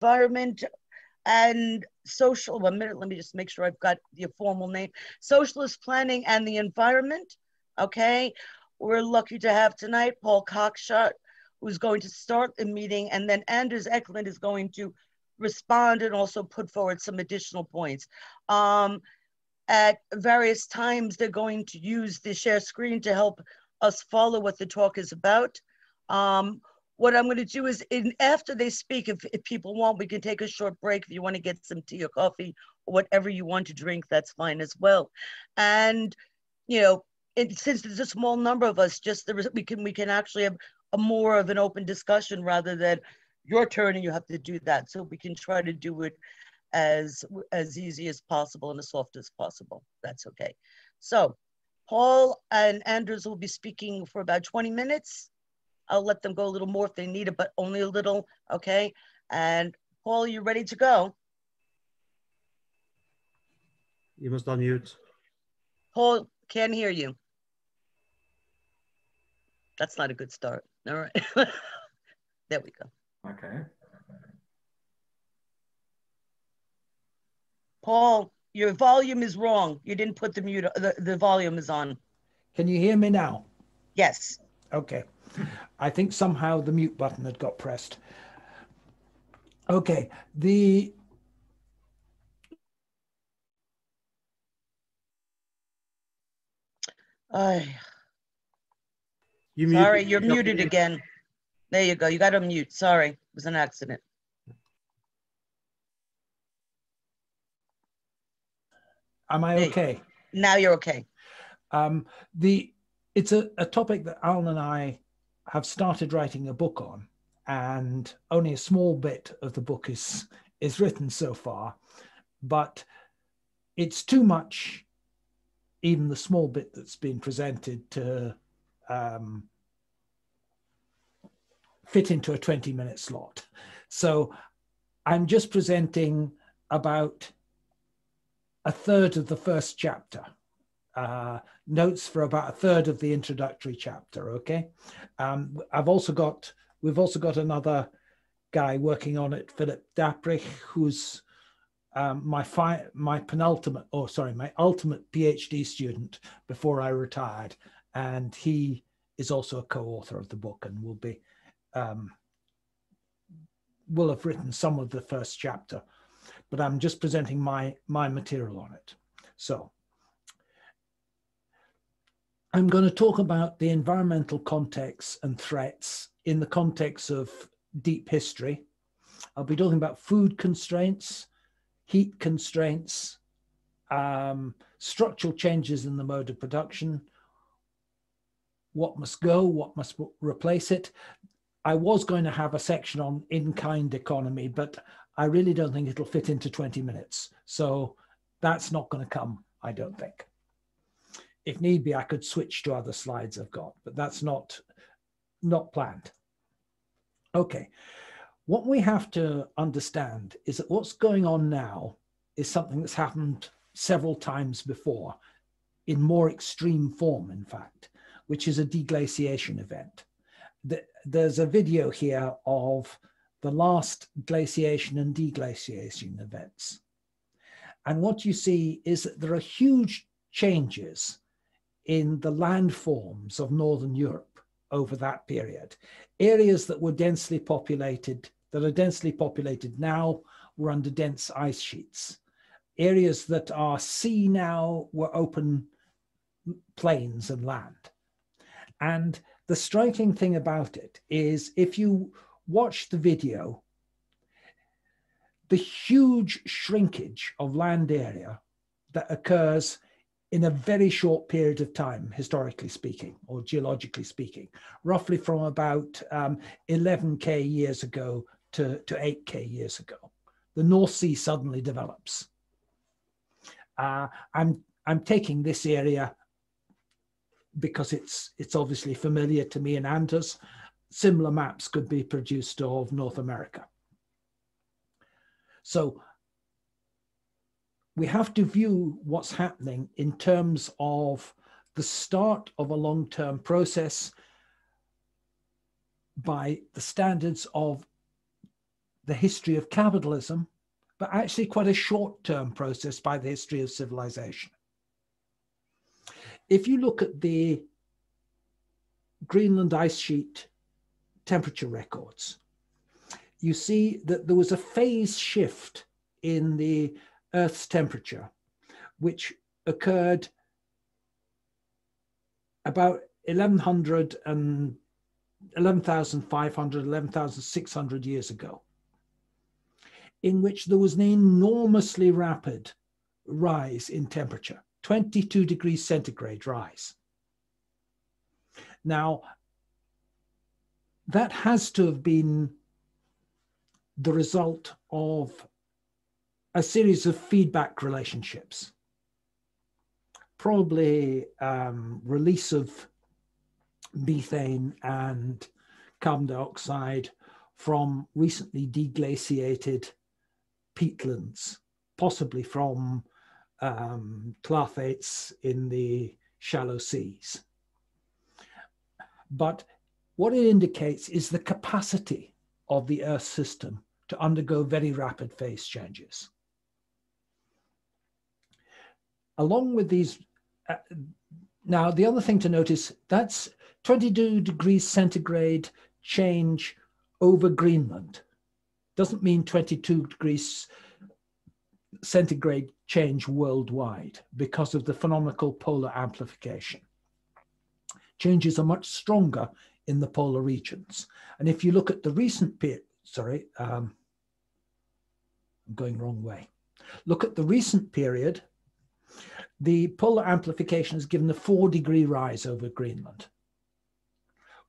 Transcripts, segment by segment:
environment and social, one minute, let me just make sure I've got the formal name, socialist planning and the environment. Okay. We're lucky to have tonight Paul Cockshott, who's going to start the meeting, and then Anders Ekeland is going to respond and also put forward some additional points. Um, at various times, they're going to use the share screen to help us follow what the talk is about. Um, what I'm going to do is, in, after they speak, if, if people want, we can take a short break. If you want to get some tea or coffee or whatever you want to drink, that's fine as well. And, you know, it, since there's a small number of us, just there is, we can we can actually have a more of an open discussion rather than your turn and you have to do that. So we can try to do it as as easy as possible and as soft as possible. That's okay. So Paul and Anders will be speaking for about 20 minutes. I'll let them go a little more if they need it, but only a little, okay? And Paul, you ready to go? You must unmute. Paul, can't hear you. That's not a good start. All right. there we go. Okay. Paul, your volume is wrong. You didn't put the mute, the, the volume is on. Can you hear me now? Yes. Okay. I think somehow the mute button had got pressed. Okay. The I, You sorry, mute- you're muted again. There you go. You got to mute. Sorry. It was an accident. am I okay? Now you're okay. Um, the it's a, a topic that Alan and I have started writing a book on, and only a small bit of the book is is written so far, but it's too much. Even the small bit that's been presented to um, fit into a 20 minute slot. So I'm just presenting about a third of the first chapter. Uh, notes for about a third of the introductory chapter. Okay, um, I've also got we've also got another guy working on it, Philip Dapprich, who's um, my fi- my penultimate, oh sorry, my ultimate PhD student before I retired, and he is also a co-author of the book and will be um, will have written some of the first chapter, but I'm just presenting my my material on it. So I'm going to talk about the environmental contexts and threats in the context of deep history. I'll be talking about food constraints, heat constraints, um, structural changes in the mode of production, what must go, what must replace it. I was going to have a section on in-kind economy, but I really don't think it'll fit into 20 minutes. So that's not going to come, I don't think if need be, I could switch to other slides I've got, but that's not, not planned. Okay, what we have to understand is that what's going on now is something that's happened several times before in more extreme form, in fact, which is a deglaciation event. There's a video here of the last glaciation and deglaciation events. And what you see is that there are huge changes in the landforms of Northern Europe over that period. Areas that were densely populated, that are densely populated now, were under dense ice sheets. Areas that are sea now were open plains and land. And the striking thing about it is if you watch the video, the huge shrinkage of land area that occurs in a very short period of time, historically speaking, or geologically speaking, roughly from about um, 11K years ago to, to 8K years ago. The North Sea suddenly develops. Uh, I'm, I'm taking this area because it's, it's obviously familiar to me and Anders. Similar maps could be produced of North America. So we have to view what's happening in terms of the start of a long-term process by the standards of the history of capitalism, but actually quite a short term process by the history of civilization. If you look at the Greenland ice sheet temperature records, you see that there was a phase shift in the Earth's temperature, which occurred about 1100 and 11,500, 11,600 years ago, in which there was an enormously rapid rise in temperature, 22 degrees centigrade rise. Now, that has to have been the result of a series of feedback relationships. Probably um, release of methane and carbon dioxide from recently deglaciated peatlands, possibly from um, in the shallow seas. But what it indicates is the capacity of the Earth system to undergo very rapid phase changes. Along with these, uh, now the other thing to notice, that's 22 degrees centigrade change over Greenland. Doesn't mean 22 degrees centigrade change worldwide because of the phenomenal polar amplification. Changes are much stronger in the polar regions. And if you look at the recent period, sorry, um, I'm going wrong way. Look at the recent period, the polar amplification has given a four degree rise over Greenland.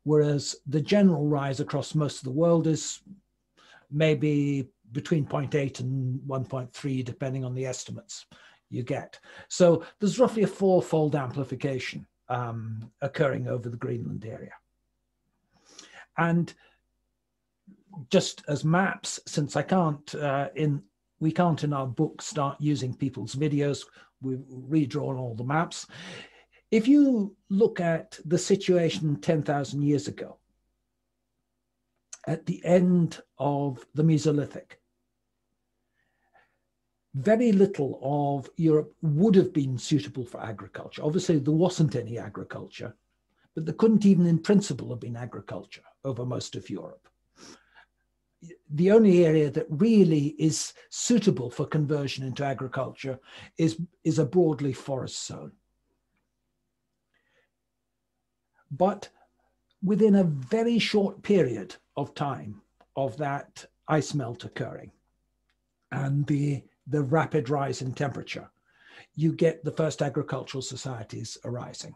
Whereas the general rise across most of the world is maybe between 0.8 and 1.3, depending on the estimates you get. So there's roughly a four-fold amplification um, occurring over the Greenland area. And just as maps, since I can't uh, in we can't in our book start using people's videos, we've redrawn all the maps. If you look at the situation 10,000 years ago, at the end of the Mesolithic, very little of Europe would have been suitable for agriculture. Obviously, there wasn't any agriculture, but there couldn't even in principle have been agriculture over most of Europe. The only area that really is suitable for conversion into agriculture is, is a broadly forest zone. But within a very short period of time of that ice melt occurring and the, the rapid rise in temperature, you get the first agricultural societies arising.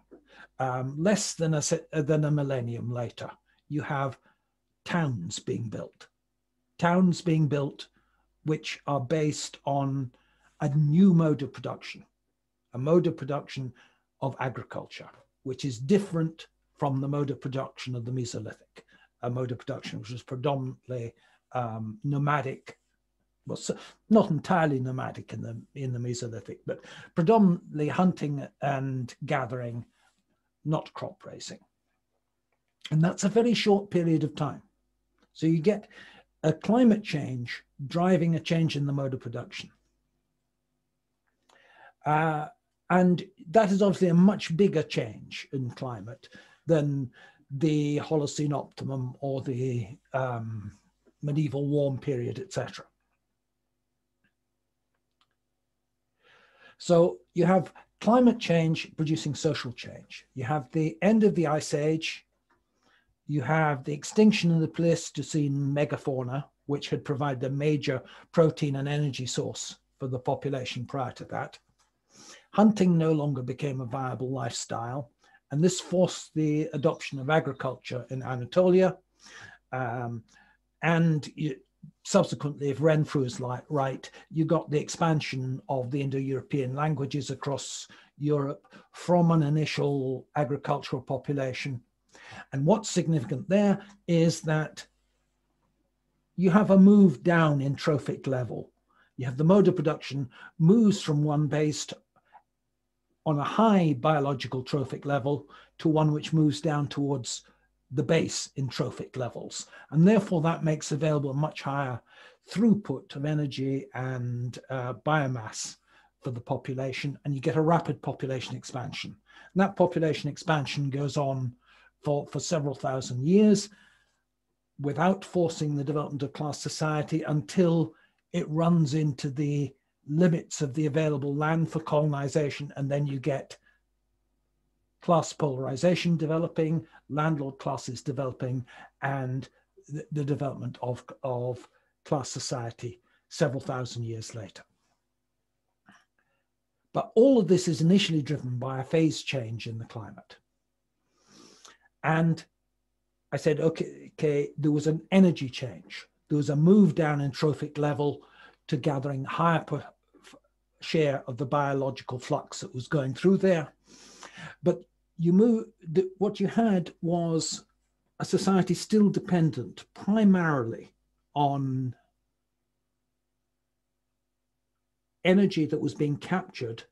Um, less than a, than a millennium later, you have towns being built. Towns being built which are based on a new mode of production, a mode of production of agriculture, which is different from the mode of production of the Mesolithic, a mode of production which was predominantly um, nomadic, well, so not entirely nomadic in the in the Mesolithic, but predominantly hunting and gathering, not crop raising. And that's a very short period of time. So you get a climate change driving a change in the mode of production. Uh, and that is obviously a much bigger change in climate than the Holocene optimum or the um, medieval warm period, etc. So you have climate change producing social change. You have the end of the ice age. You have the extinction of the Pleistocene megafauna, which had provided a major protein and energy source for the population prior to that. Hunting no longer became a viable lifestyle and this forced the adoption of agriculture in Anatolia. Um, and you, subsequently, if Renfrew is like, right, you got the expansion of the Indo-European languages across Europe from an initial agricultural population. And what's significant there is that you have a move down in trophic level. You have the mode of production moves from one based on a high biological trophic level to one which moves down towards the base in trophic levels. And therefore, that makes available a much higher throughput of energy and uh, biomass for the population, and you get a rapid population expansion. And that population expansion goes on for, for several thousand years without forcing the development of class society until it runs into the limits of the available land for colonization, and then you get class polarization developing, landlord classes developing, and the, the development of, of class society several thousand years later. But all of this is initially driven by a phase change in the climate. And I said, okay, okay, there was an energy change. There was a move down in trophic level to gathering higher share of the biological flux that was going through there. But you move, the, what you had was a society still dependent primarily on energy that was being captured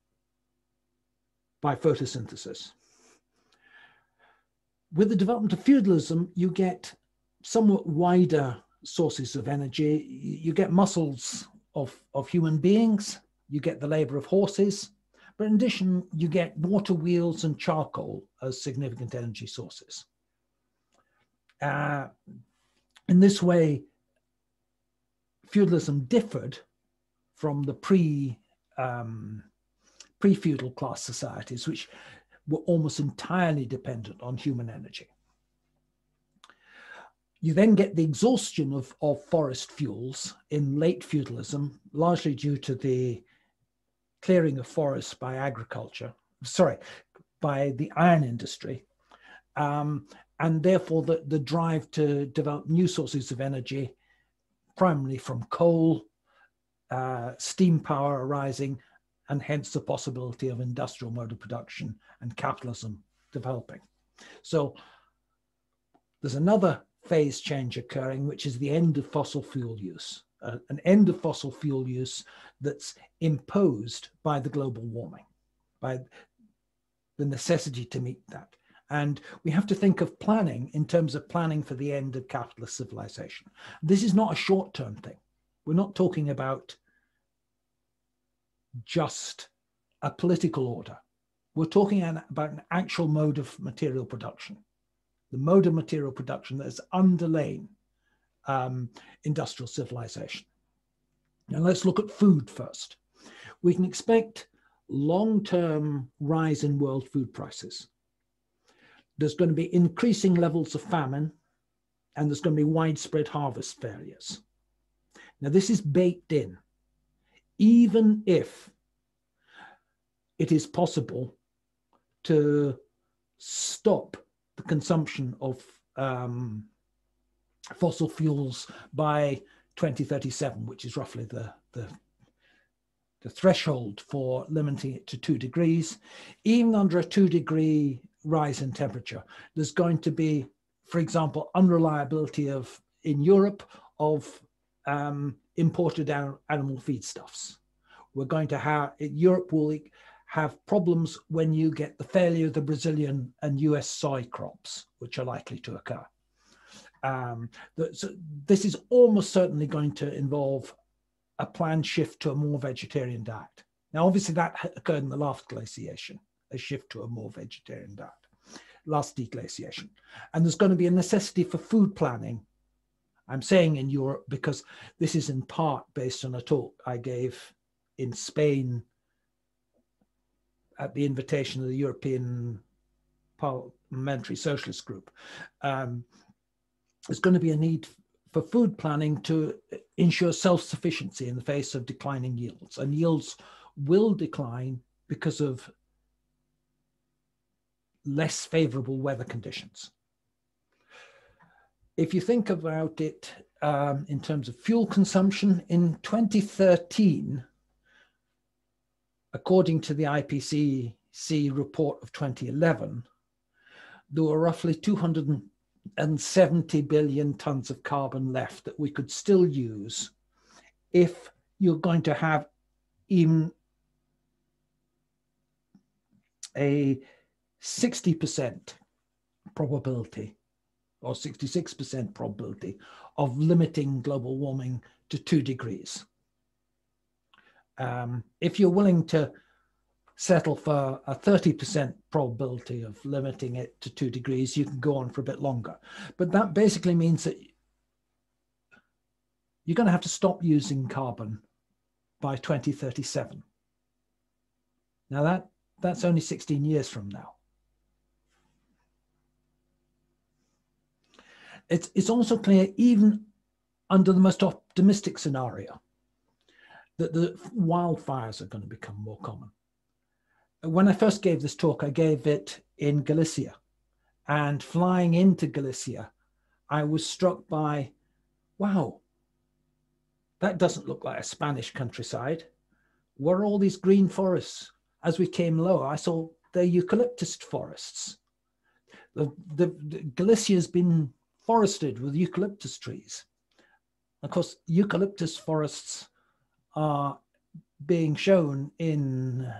by photosynthesis. With the development of feudalism, you get somewhat wider sources of energy. You get muscles of, of human beings, you get the labor of horses, but in addition, you get water wheels and charcoal as significant energy sources. Uh, in this way, feudalism differed from the pre um, pre-feudal class societies, which were almost entirely dependent on human energy. You then get the exhaustion of, of forest fuels in late feudalism, largely due to the clearing of forests by agriculture, sorry, by the iron industry. Um, and therefore the, the drive to develop new sources of energy, primarily from coal, uh, steam power arising, and hence the possibility of industrial mode of production and capitalism developing. So there's another phase change occurring, which is the end of fossil fuel use, uh, an end of fossil fuel use that's imposed by the global warming, by the necessity to meet that. And we have to think of planning in terms of planning for the end of capitalist civilization. This is not a short term thing. We're not talking about just a political order. We're talking about an actual mode of material production, the mode of material production that has underlain um, industrial civilization. Now let's look at food first. We can expect long-term rise in world food prices. There's going to be increasing levels of famine and there's going to be widespread harvest failures. Now this is baked in even if it is possible to stop the consumption of um, fossil fuels by 2037, which is roughly the, the, the threshold for limiting it to two degrees. Even under a two degree rise in temperature, there's going to be, for example, unreliability of in Europe of um, imported animal feedstuffs. We're going to have, Europe will have problems when you get the failure of the Brazilian and US soy crops, which are likely to occur. Um, so this is almost certainly going to involve a planned shift to a more vegetarian diet. Now, obviously, that occurred in the last glaciation, a shift to a more vegetarian diet, last deglaciation. And there's going to be a necessity for food planning I'm saying in Europe because this is in part based on a talk I gave in Spain at the invitation of the European Parliamentary Socialist Group. Um, there's going to be a need for food planning to ensure self-sufficiency in the face of declining yields and yields will decline because of less favorable weather conditions if you think about it um, in terms of fuel consumption, in 2013, according to the IPCC report of 2011, there were roughly 270 billion tons of carbon left that we could still use if you're going to have even a 60% probability or 66% probability of limiting global warming to two degrees. Um, if you're willing to settle for a 30% probability of limiting it to two degrees, you can go on for a bit longer. But that basically means that you're going to have to stop using carbon by 2037. Now that that's only 16 years from now. It's, it's also clear, even under the most optimistic scenario, that the wildfires are going to become more common. When I first gave this talk, I gave it in Galicia. And flying into Galicia, I was struck by wow, that doesn't look like a Spanish countryside. Where are all these green forests? As we came lower, I saw the eucalyptus forests. The, the, the Galicia has been forested with eucalyptus trees. Of course, eucalyptus forests are being shown in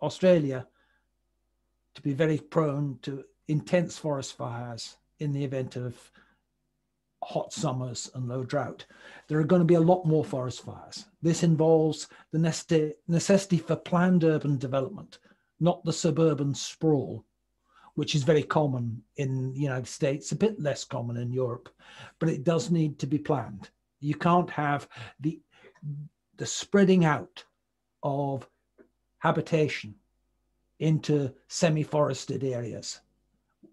Australia to be very prone to intense forest fires in the event of hot summers and low drought. There are going to be a lot more forest fires. This involves the necessity for planned urban development, not the suburban sprawl, which is very common in the United States, a bit less common in Europe, but it does need to be planned. You can't have the the spreading out of habitation into semi-forested areas,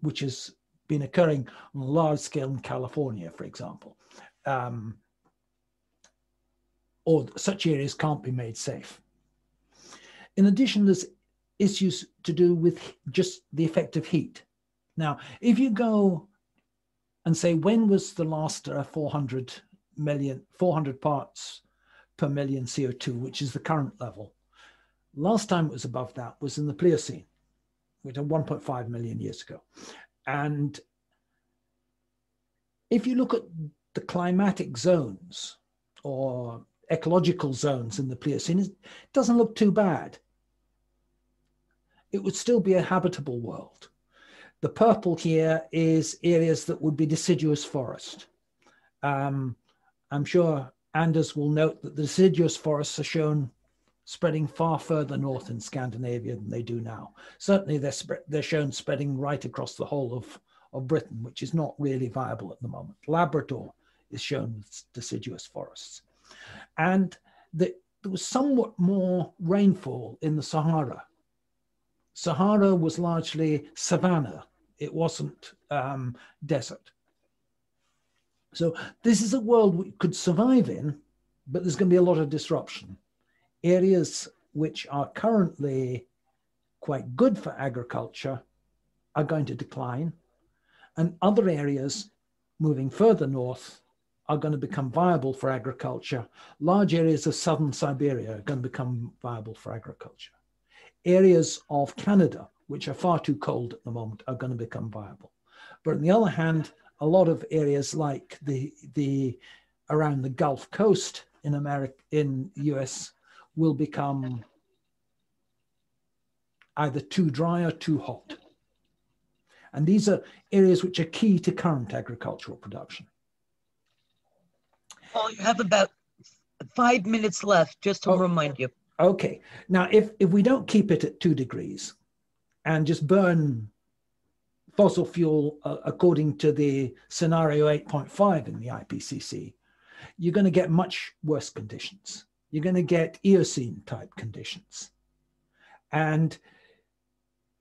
which has been occurring on a large scale in California, for example. Um, or such areas can't be made safe. In addition, there's issues to do with just the effect of heat. Now, if you go and say, when was the last uh, 400 million, 400 parts per million CO2, which is the current level. Last time it was above that was in the Pliocene, which are 1.5 million years ago. And if you look at the climatic zones or ecological zones in the Pliocene, it doesn't look too bad. It would still be a habitable world. The purple here is areas that would be deciduous forest. Um, I'm sure Anders will note that the deciduous forests are shown spreading far further north in Scandinavia than they do now. Certainly, they're, they're shown spreading right across the whole of, of Britain, which is not really viable at the moment. Labrador is shown with deciduous forests. And the, there was somewhat more rainfall in the Sahara. Sahara was largely savanna, it wasn't um, desert. So this is a world we could survive in, but there's going to be a lot of disruption. Areas which are currently quite good for agriculture are going to decline, and other areas moving further north are going to become viable for agriculture. Large areas of southern Siberia are going to become viable for agriculture. Areas of Canada, which are far too cold at the moment, are going to become viable. But on the other hand, a lot of areas like the the around the Gulf Coast in America in US will become either too dry or too hot. And these are areas which are key to current agricultural production. Oh, you have about five minutes left, just to oh, remind you. Okay. Now, if, if we don't keep it at two degrees and just burn fossil fuel uh, according to the scenario 8.5 in the IPCC, you're going to get much worse conditions. You're going to get Eocene type conditions. And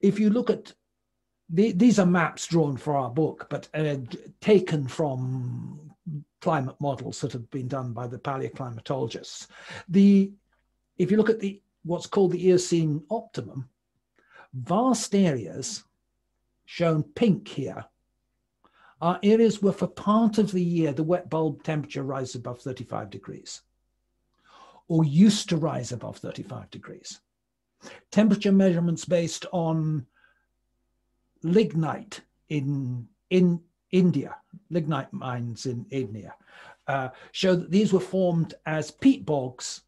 if you look at the, these are maps drawn for our book, but uh, taken from climate models that have been done by the paleoclimatologists. The if you look at the what's called the Eocene optimum, vast areas shown pink here, are areas where for part of the year the wet bulb temperature rises above 35 degrees or used to rise above 35 degrees. Temperature measurements based on lignite in, in India, lignite mines in India, uh, show that these were formed as peat bogs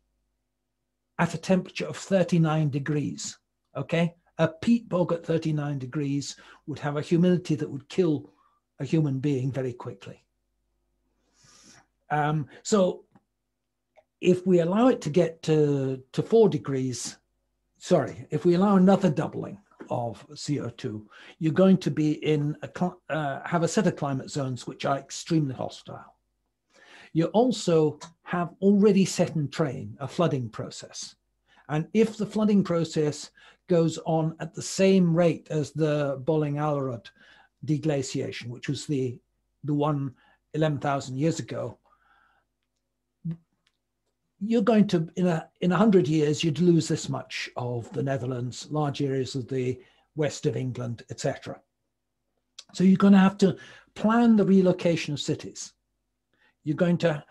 at a temperature of 39 degrees. Okay, a peat bog at 39 degrees would have a humidity that would kill a human being very quickly. Um, so if we allow it to get to, to four degrees, sorry, if we allow another doubling of CO2, you're going to be in a, uh, have a set of climate zones which are extremely hostile. You also have already set in train a flooding process. And if the flooding process goes on at the same rate as the Bølling Allerød deglaciation, which was the, the one 11,000 years ago, you're going to in a in a hundred years you'd lose this much of the Netherlands, large areas of the west of England, etc. So you're going to have to plan the relocation of cities. You're going to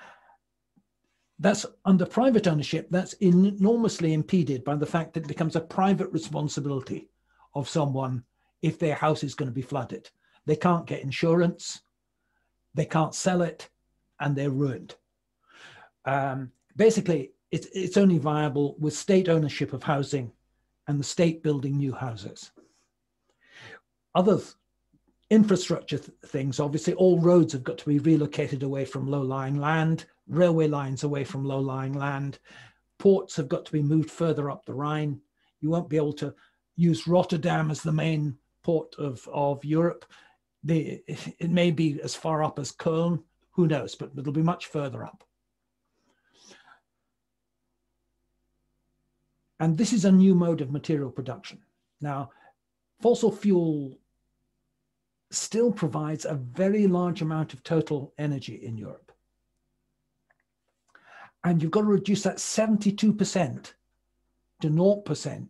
that's under private ownership. That's enormously impeded by the fact that it becomes a private responsibility of someone if their house is going to be flooded. They can't get insurance, they can't sell it, and they're ruined. Um, basically, it's, it's only viable with state ownership of housing and the state building new houses. Other th infrastructure th things, obviously, all roads have got to be relocated away from low lying land, railway lines away from low lying land, ports have got to be moved further up the Rhine. You won't be able to use Rotterdam as the main port of, of Europe. The, it may be as far up as Köln, who knows, but it'll be much further up. And this is a new mode of material production. Now, fossil fuel still provides a very large amount of total energy in Europe. And you've got to reduce that 72% to 0%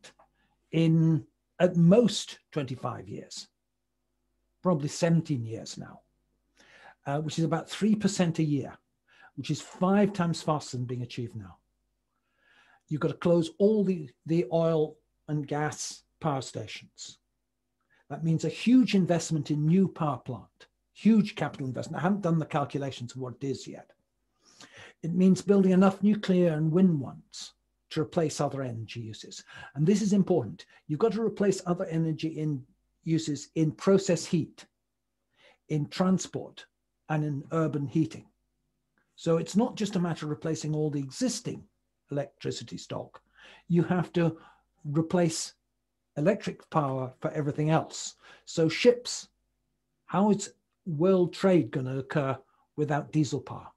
in at most 25 years, probably 17 years now, uh, which is about 3% a year, which is five times faster than being achieved now you've got to close all the, the oil and gas power stations. That means a huge investment in new power plant, huge capital investment. I haven't done the calculations of what it is yet. It means building enough nuclear and wind ones to replace other energy uses. And this is important. You've got to replace other energy in uses in process heat, in transport, and in urban heating. So it's not just a matter of replacing all the existing electricity stock. You have to replace electric power for everything else. So ships, how is world trade going to occur without diesel power?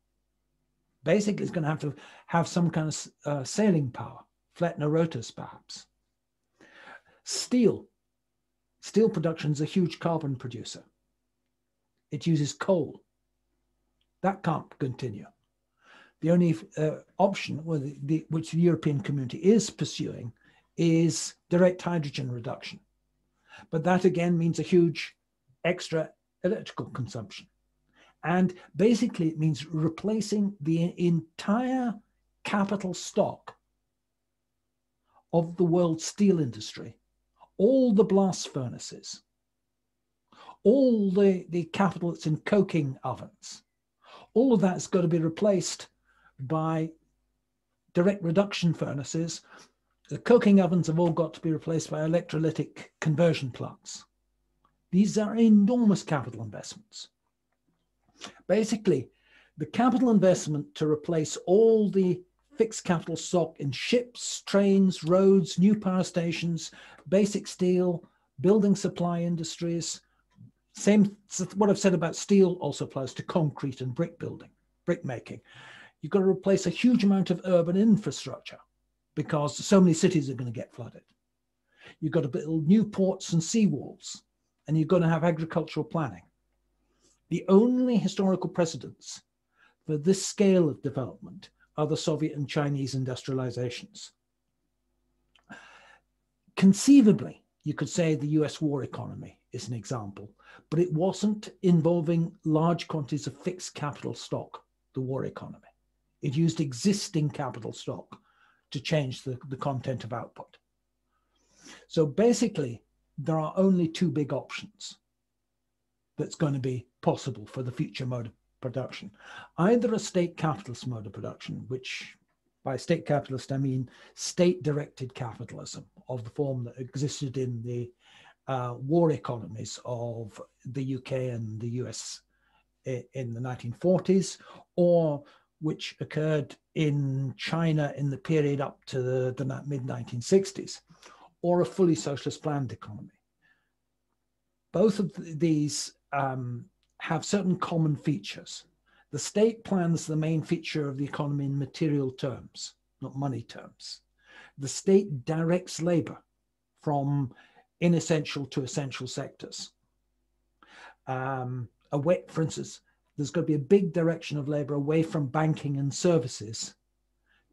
Basically, it's going to have to have some kind of uh, sailing power, Flettner rotors perhaps. Steel. Steel production is a huge carbon producer. It uses coal. That can't continue. The only uh, option the, the, which the European community is pursuing is direct hydrogen reduction. But that again means a huge extra electrical consumption. And basically, it means replacing the entire capital stock of the world's steel industry, all the blast furnaces, all the, the capital that's in coking ovens, all of that's got to be replaced by direct reduction furnaces. The coking ovens have all got to be replaced by electrolytic conversion plants. These are enormous capital investments. Basically, the capital investment to replace all the fixed capital stock in ships, trains, roads, new power stations, basic steel, building supply industries. Same, what I've said about steel also applies to concrete and brick building, brick making. You've got to replace a huge amount of urban infrastructure because so many cities are going to get flooded. You've got to build new ports and seawalls, and you've got to have agricultural planning. The only historical precedents for this scale of development are the Soviet and Chinese industrializations. Conceivably, you could say the US war economy is an example, but it wasn't involving large quantities of fixed capital stock, the war economy. It used existing capital stock to change the, the content of output. So basically, there are only two big options that's going to be possible for the future mode of production. Either a state capitalist mode of production, which by state capitalist, I mean state directed capitalism of the form that existed in the uh, war economies of the UK and the US in the 1940s, or which occurred in China in the period up to the, the mid 1960s, or a fully socialist planned economy. Both of these um, have certain common features. The state plans the main feature of the economy in material terms, not money terms. The state directs labor from inessential to essential sectors. Um, wet, for instance, there's going to be a big direction of labor away from banking and services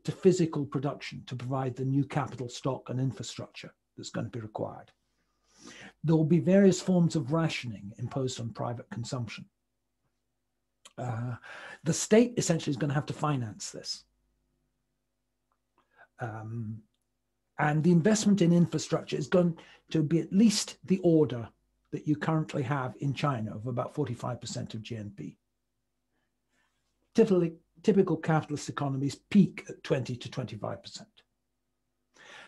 to physical production to provide the new capital stock and infrastructure that's going to be required. There will be various forms of rationing imposed on private consumption. Uh, the state essentially is going to have to finance this. Um, and the investment in infrastructure is going to be at least the order that you currently have in China of about 45% of GNP. Typically, typical capitalist economies peak at 20 to 25%.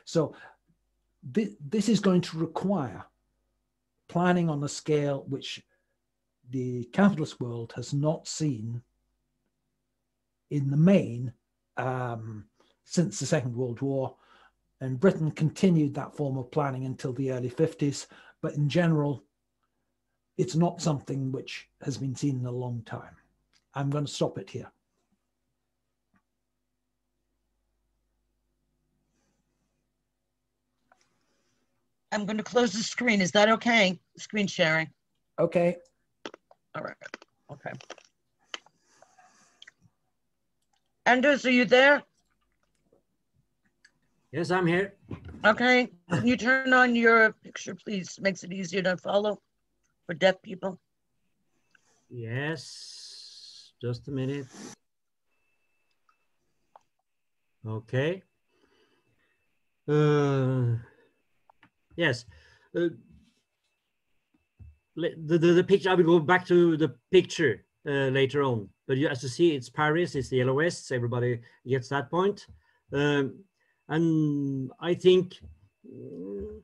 So th this is going to require planning on a scale which the capitalist world has not seen in the main um, since the Second World War. And Britain continued that form of planning until the early 50s. But in general, it's not something which has been seen in a long time. I'm going to stop it here. I'm going to close the screen. Is that okay? Screen sharing. Okay. All right. Okay. Anders, are you there? Yes, I'm here. Okay. Can you turn on your picture, please? Makes it easier to follow for deaf people. Yes, just a minute. Okay. Uh, yes. Uh, the, the, the picture, I will go back to the picture uh, later on. But you, as you see, it's Paris, it's the Yellow everybody gets that point. Um, and I think uh,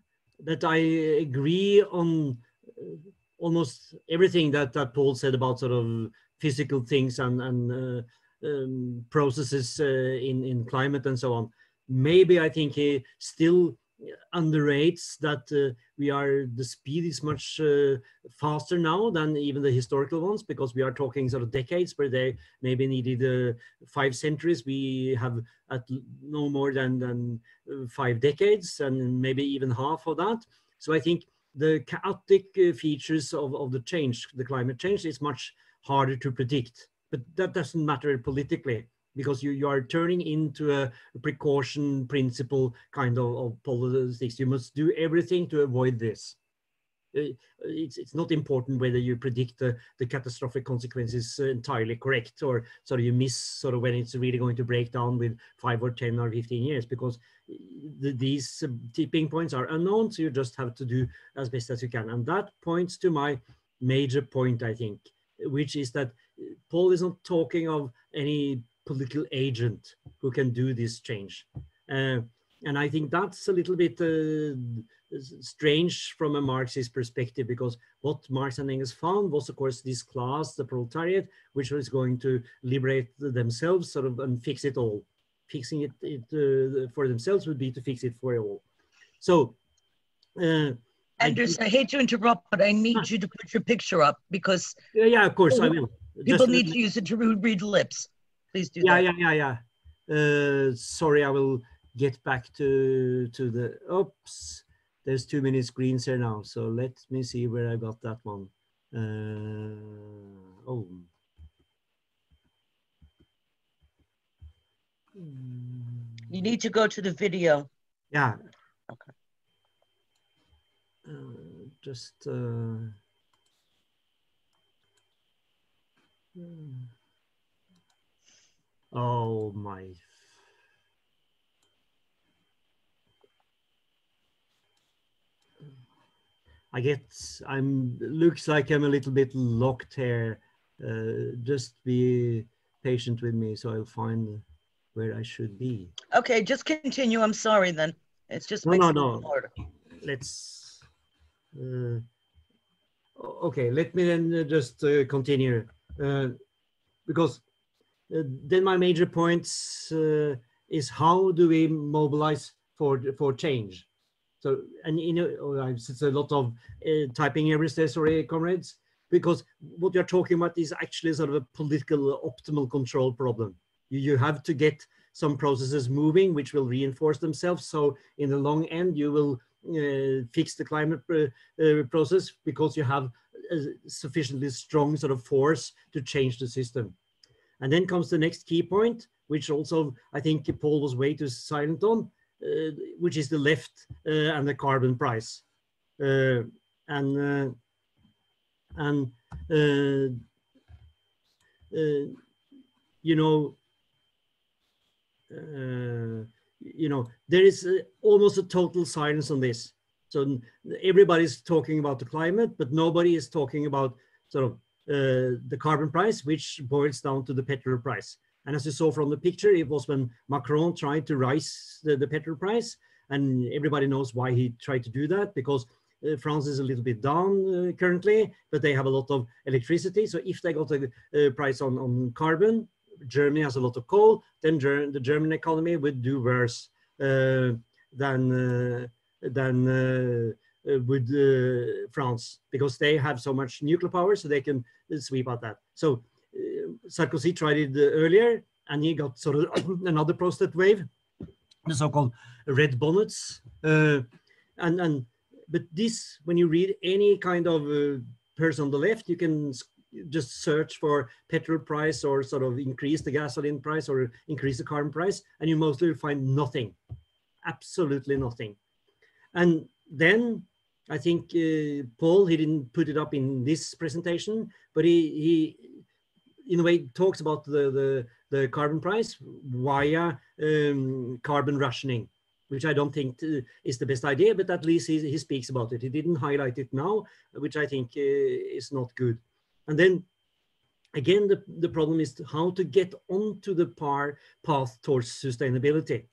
that I agree on uh, almost everything that, that Paul said about sort of physical things and, and uh, um, processes uh, in, in climate and so on. Maybe I think he still underrates that uh, we are the speed is much uh, faster now than even the historical ones because we are talking sort of decades where they maybe needed uh, five centuries we have at no more than than uh, five decades and maybe even half of that so i think the chaotic uh, features of, of the change the climate change is much harder to predict but that doesn't matter politically because you, you are turning into a precaution principle kind of, of politics. You must do everything to avoid this. Uh, it's, it's not important whether you predict the, the catastrophic consequences entirely correct or sort of you miss sort of when it's really going to break down with five or 10 or 15 years because the, these tipping points are unknown. So you just have to do as best as you can. And that points to my major point, I think, which is that Paul is not talking of any political agent who can do this change. Uh, and I think that's a little bit uh, strange from a Marxist perspective because what Marx and Engels found was, of course, this class, the proletariat, which was going to liberate themselves sort of and fix it all. Fixing it, it uh, for themselves would be to fix it for all. So, uh, Anders, I, I, hate to interrupt, but I need you to put your picture up because yeah, yeah of course I will. People Just, need to use it to read lips. Please do yeah, that. Yeah, yeah, yeah, yeah. Uh, sorry, I will get back to to the. Oops, there's too many screens here now. So let me see where I got that one. Uh, oh. You need to go to the video. Yeah. Okay. Uh, just. Uh, hmm. Oh my. I get, I'm, looks like I'm a little bit locked here. Uh, just be patient with me so I'll find where I should be. Okay, just continue. I'm sorry then. It's just no, no, no. Let's, okay, let me then just uh, continue uh, because uh, then my major points uh, is how do we mobilize for for change? So and you know oh, it's a lot of uh, typing every day, sorry, comrades, because what you're talking about is actually sort of a political optimal control problem. You, you have to get some processes moving, which will reinforce themselves. So in the long end, you will uh, fix the climate uh, uh, process because you have sufficiently strong sort of force to change the system. And then comes the next key point, which also I think Paul was way too silent on, uh, which is the left uh, and the carbon price. Uh, and and you know, you know, there is a, almost a total silence on this. So everybody's talking about the climate, but nobody is talking about sort of uh, the carbon price, which boils down to the petrol price. And as you saw from the picture, it was when Macron tried to rise the, the petrol price. And everybody knows why he tried to do that, because uh, France is a little bit down uh, currently, but they have a lot of electricity. So if they got a, a price on, on carbon, Germany has a lot of coal, then ger the German economy would do worse uh, than uh, than uh, with France because they have so much nuclear power, so they can sweep out that. So Sarkozy tried it earlier, and he got sort of another prostate wave, the so-called red bonnets, and and but this when you read any kind of person on the left, you can just search for petrol price or sort of increase the gasoline price or increase the carbon price, and you mostly find nothing, absolutely nothing. And then I think uh, Paul, he didn't put it up in this presentation, but he, he in a way talks about the, the, the carbon price via um, carbon rationing, which I don't think uh, is the best idea, but at least he, he speaks about it. He didn't highlight it now, which I think uh, is not good. And then again, the, the problem is how to get onto the par path towards sustainability.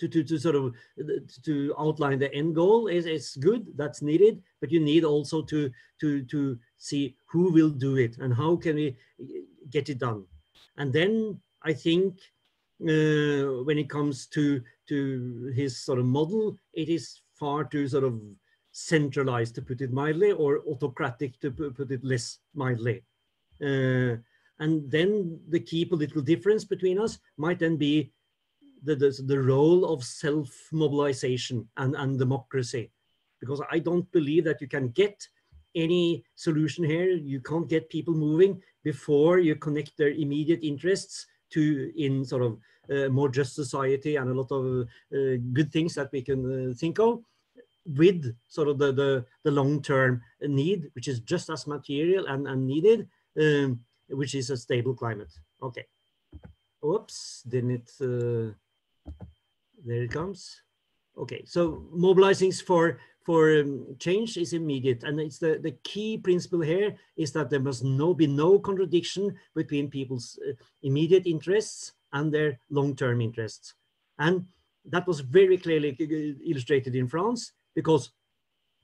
To, to, to sort of to outline the end goal is, is good that's needed but you need also to to to see who will do it and how can we get it done and then i think uh, when it comes to to his sort of model it is far too sort of centralized, to put it mildly, or autocratic, to put it less mildly. Uh, and then the key political difference between us might then be the, the, the role of self-mobilization and, and democracy. Because I don't believe that you can get any solution here. You can't get people moving before you connect their immediate interests to in sort of uh, more just society and a lot of uh, good things that we can uh, think of with sort of the, the, the long-term need, which is just as material and, and needed, um, which is a stable climate. Okay. Oops, didn't it, uh, there it comes. Okay, so mobilizing for for um, change is immediate, and it's the the key principle here is that there must no be no contradiction between people's uh, immediate interests and their long-term interests, and that was very clearly uh, illustrated in France because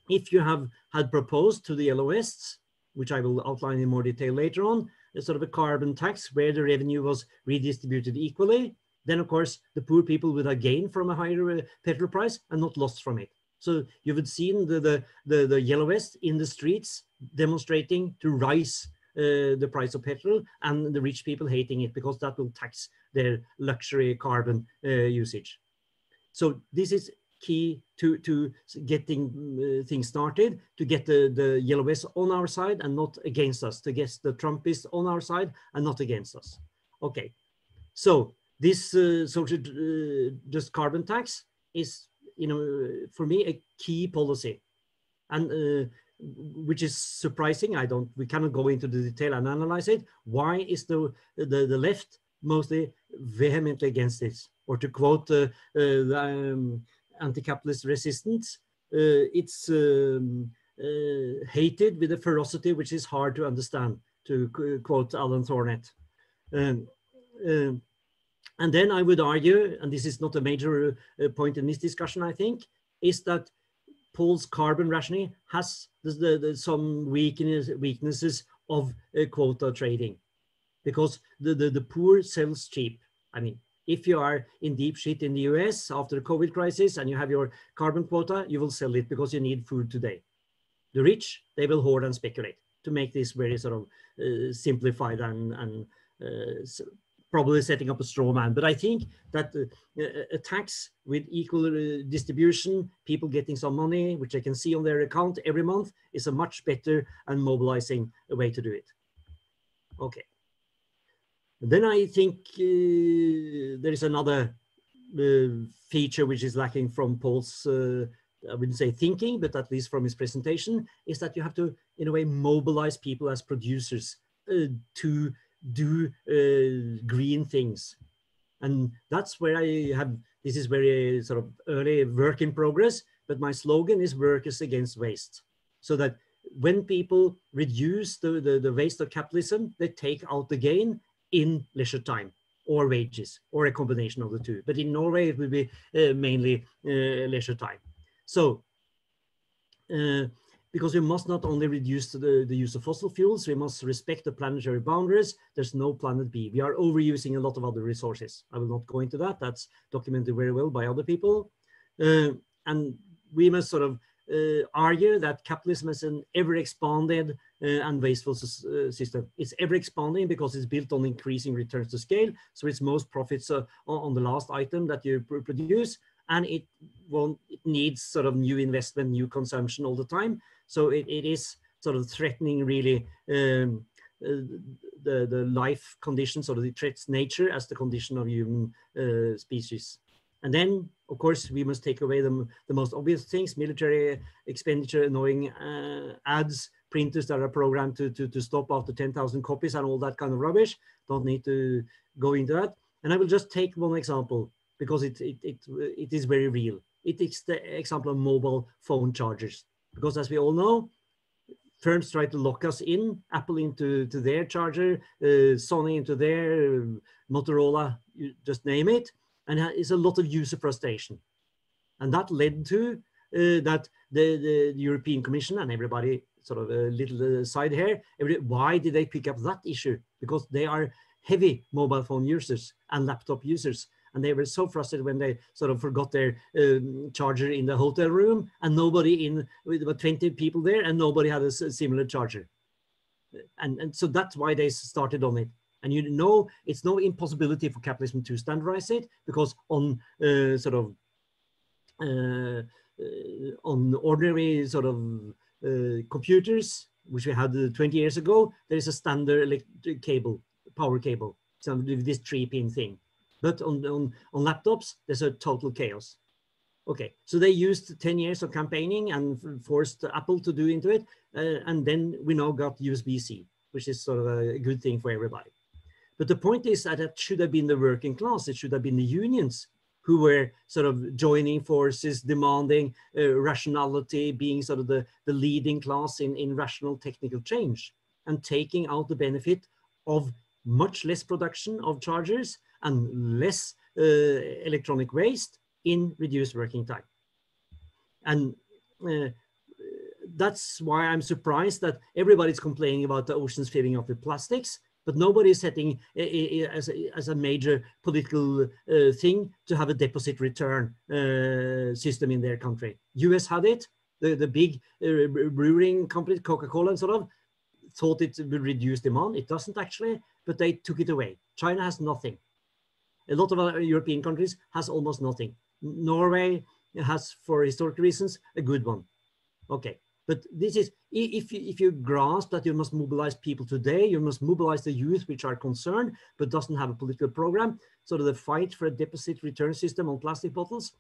if you have had proposed to the LOSs, which I will outline in more detail later on, a sort of a carbon tax where the revenue was redistributed equally, then of course the poor people would have gained from a higher uh, petrol price and not lost from it. So you would seen the, the, the, the Yellow Vest in the streets demonstrating to rise uh, the price of petrol and the rich people hating it because that will tax their luxury carbon uh, usage. So this is key to, to getting uh, things started, to get the, the yellow vests on our side and not against us, to get the Trumpists on our side and not against us. Okay, so this uh, social uh, just carbon tax is, you know, for me, a key policy. And uh, which is surprising. I don't, we cannot go into the detail and analyze it. Why is the, the, the left mostly vehemently against this? Or to quote uh, uh, the, um, anti-capitalist resistance. Uh, it's um, uh, hated with a ferocity which is hard to understand, to quote Alan Thornett. Um, um, and then I would argue, and this is not a major uh, point in this discussion, I think, is that Paul's carbon rationing has the, the, some weakness, weaknesses of uh, quota trading because the, the, the poor sells cheap. I mean, if you are in deep shit in the US after the COVID crisis and you have your carbon quota, you will sell it because you need food today. The rich, they will hoard and speculate to make this very sort of uh, simplified and, and uh, probably setting up a straw man. But I think that uh, a tax with equal uh, distribution, people getting some money, which they can see on their account every month, is a much better and mobilizing way to do it. Okay. Then I think uh, there is another uh, feature which is lacking from Paul's, uh, I wouldn't say thinking, but at least from his presentation, is that you have to, in a way, mobilize people as producers to do green things. And that's where I have, this is very sort of early work in progress, but my slogan is workers against waste. So that when people reduce the, the, the waste of capitalism, they take out the gain in leisure time or wages or a combination of the two. But in Norway, it will be uh, mainly uh, leisure time. So, uh, because we must not only reduce the, the use of fossil fuels, we must respect the planetary boundaries. There's no planet B. We are overusing a lot of other resources. I will not go into that. That's documented very well by other people. Uh, and we must sort of argue that capitalism is an ever expanded uh, and wasteful uh, system. It's ever expanding because it's built on increasing returns to scale. So it's most profits uh, on the last item that you pr produce. And it won't, it needs sort of new investment, new consumption all the time. So it, it is sort of threatening really um, uh, the, the life conditions or the threats nature as the condition of human uh, species. And then, of course, we must take away the, the most obvious things, military expenditure, annoying uh, ads, printers that are programmed to, to, to stop after 10,000 copies and all that kind of rubbish. Don't need to go into that. And I will just take one example because it, it, it, it is very real. It is the example of mobile phone chargers. Because as we all know, firms try to lock us in, Apple into to their charger, uh, Sony into their, uh, Motorola, you just name it and it's a lot of user frustration. And that led to uh, that the, the European Commission and everybody sort of a little uh, side here, every, why did they pick up that issue? Because they are heavy mobile phone users and laptop users. And they were so frustrated when they sort of forgot their um, charger in the hotel room and nobody in, with about 20 people there and nobody had a, a similar charger. And, and so that's why they started on it. And you know it's no impossibility for capitalism to standardize it because on uh, sort of uh, uh, on ordinary sort of uh, computers, which we had uh, 20 years ago, there is a standard electric cable, power cable, so this three pin thing. But on, on, on laptops, there's a total chaos. Okay, so they used 10 years of campaigning and forced Apple to do into it. Uh, and then we now got USB-C, which is sort of a good thing for everybody. But the point is that it should have been the working class. It should have been the unions who were sort of joining forces, demanding uh, rationality, being sort of the, the leading class in, in rational technical change and taking out the benefit of much less production of chargers and less uh, electronic waste in reduced working time. And uh, that's why I'm surprised that everybody's complaining about the oceans filling up with plastics but nobody is setting as a, as a major political uh, thing to have a deposit return uh, system in their country. US had it, the, the big uh, brewing company, Coca-Cola and sort of, thought it would reduce demand. It doesn't actually, but they took it away. China has nothing. A lot of other European countries has almost nothing. Norway has, for historical reasons, a good one. Okay, but this is, if you, if you grasp that you must mobilize people today, you must mobilize the youth which are concerned, but doesn't have a political program. So the fight for a deposit return system on plastic bottles,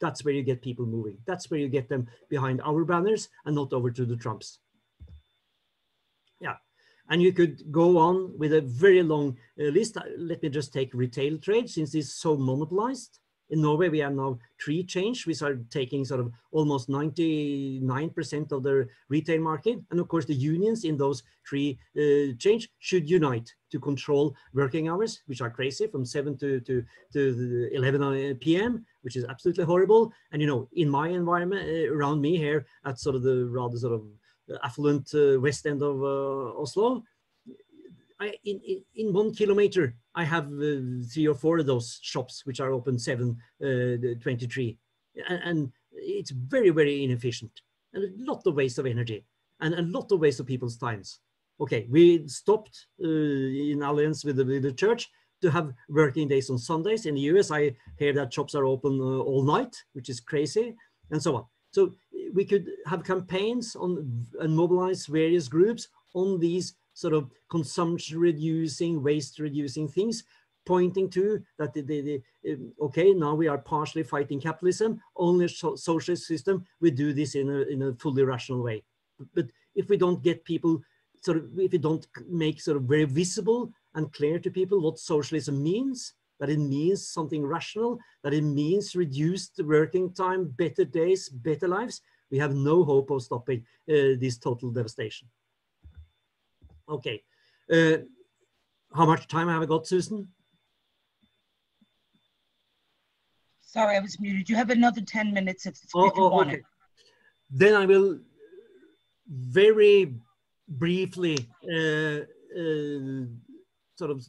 that's where you get people moving. That's where you get them behind our banners and not over to the Trumps. Yeah, and you could go on with a very long uh, list. Let me just take retail trade since it's so monopolized. In Norway, we have now tree change, which are taking sort of almost 99% of the retail market. And of course, the unions in those tree uh, change should unite to control working hours, which are crazy from 7 to, to, to 11 p.m., which is absolutely horrible. And, you know, in my environment, uh, around me here at sort of the rather sort of affluent uh, west end of uh, Oslo, I, in, in, in, one kilometer, I have uh, three or four of those shops which are open 7, uh, 23. And, and, it's very, very inefficient and a lot of waste of energy and a lot of waste of people's times. Okay, we stopped uh, in alliance with the, with the, church to have working days on Sundays. In the US, I hear that shops are open uh, all night, which is crazy, and so on. So we could have campaigns on and mobilize various groups on these sort of consumption reducing, waste reducing things, pointing to that the, the, the um, okay, now we are partially fighting capitalism, only so socialist system, we do this in a, in a fully rational way. But if we don't get people sort of, if we don't make sort of very visible and clear to people what socialism means, that it means something rational, that it means reduced working time, better days, better lives, we have no hope of stopping uh, this total devastation. Okay. Uh, how much time have I got, Susan? Sorry, I was muted. You have another 10 minutes if, oh, if you oh, want okay. it. Then I will very briefly uh, uh, sort of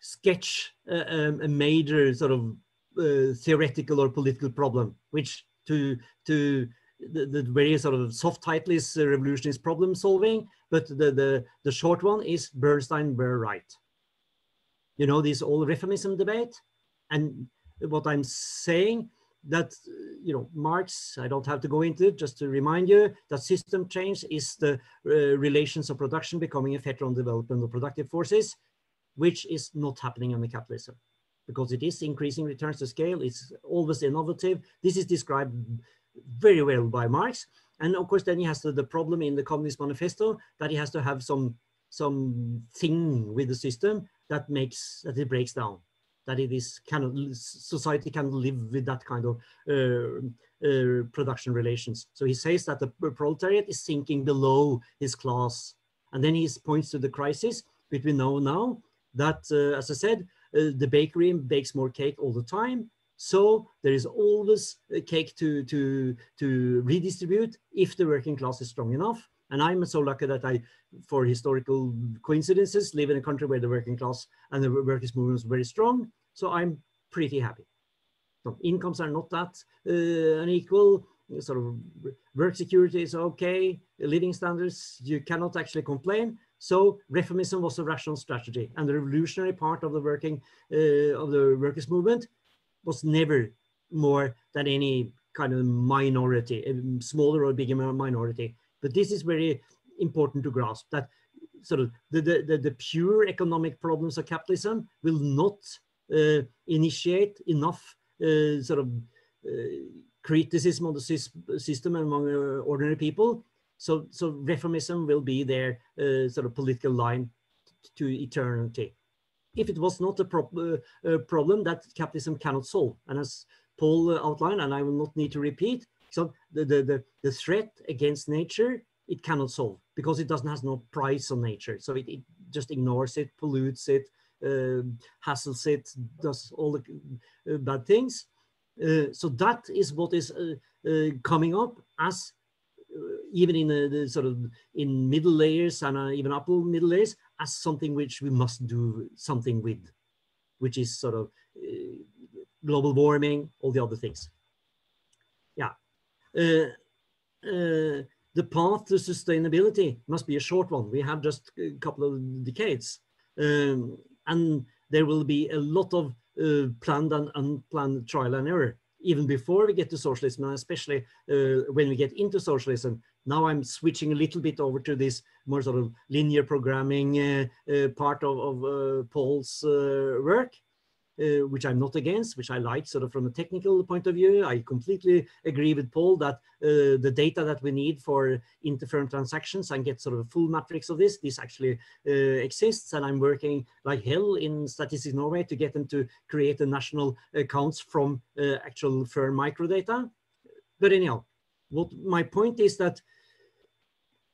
sketch uh, um, a major sort of uh, theoretical or political problem, which to to the, the very sort of soft title is uh, revolutionist problem solving, but the, the, the short one is Bernstein were right. You know, this all reformism debate. And what I'm saying that, you know, Marx, I don't have to go into it, just to remind you that system change is the uh, relations of production becoming a factor on development of productive forces, which is not happening under capitalism because it is increasing returns to scale. It's always innovative. This is described very well by Marx. And of course, then he has the, the problem in the Communist Manifesto that he has to have some some thing with the system that makes that it breaks down, that it is of society can live with that kind of uh, uh, production relations. So he says that the proletariat is sinking below his class, and then he points to the crisis which we know now that, uh, as I said, uh, the bakery bakes more cake all the time, so there is always a cake to, to, to redistribute if the working class is strong enough. And I'm so lucky that I, for historical coincidences, live in a country where the working class and the workers' movement is very strong. So I'm pretty happy. So incomes are not that uh, unequal. Sort of work security is okay. Living standards, you cannot actually complain. So reformism was a rational strategy, and the revolutionary part of the working uh, of the workers' movement was never more than any kind of minority, smaller or bigger minority. But this is very important to grasp that sort of the, the, the, pure economic problems of capitalism will not uh, initiate enough uh, sort of uh, criticism of the system among uh, ordinary people. So, so reformism will be their uh, sort of political line to eternity if it was not a uh, problem that capitalism cannot solve. And as Paul uh, outlined, and I will not need to repeat, so the, the, the, the, threat against nature, it cannot solve because it doesn't has no price on nature. So it, it just ignores it, pollutes it, uh, hassles it, does all the uh, bad things. Uh, so that is what is uh, coming up as even in the, the, sort of in middle layers and even upper middle layers as something which we must do something with, which is sort of uh, global warming, all the other things. Yeah. Uh, uh, the path to sustainability must be a short one. We have just a couple of decades. Um, and there will be a lot of uh, planned and unplanned trial and error, even before we get to socialism, and especially uh, when we get into socialism, now I'm switching a little bit over to this more sort of linear programming uh, uh, part of, of uh, Paul's uh, work. uh, which I'm not against, which I like sort of from a technical point of view. I completely agree with Paul that the data that we need for interfirm transactions and get sort of a full matrix of this, this actually exists. And I'm working like hell in Statistics Norway to get them to create the national accounts from actual firm microdata. But anyhow, what my point is that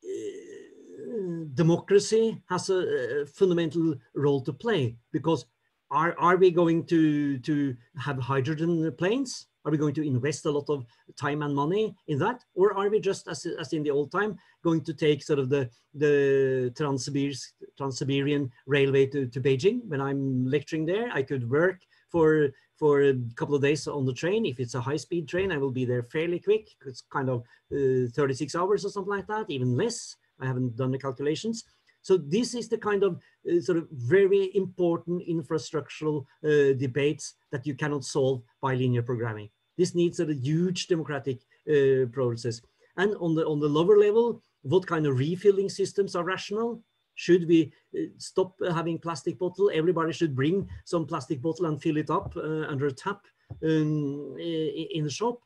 uh, democracy has a, a fundamental role to play because are, are we going to, to have hydrogen planes? Are we going to invest a lot of time and money in that? Or are we just, as, as in the old time, going to take sort of the, the Trans-Siberian Railway to, to Beijing? When I'm lecturing there, I could work for, for a couple of days on the train. If it's a high-speed train, I will be there fairly quick. It's kind of uh, 36 hours or something like that, even less. I haven't done the calculations. So this is the kind of uh, sort of very important infrastructural uh, debates that you cannot solve by linear programming. This needs a huge democratic uh, process. And on the, on the lower level, what kind of refilling systems are rational? Should we uh, stop having plastic bottle? Everybody should bring some plastic bottle and fill it up uh, under a tap um, in the shop.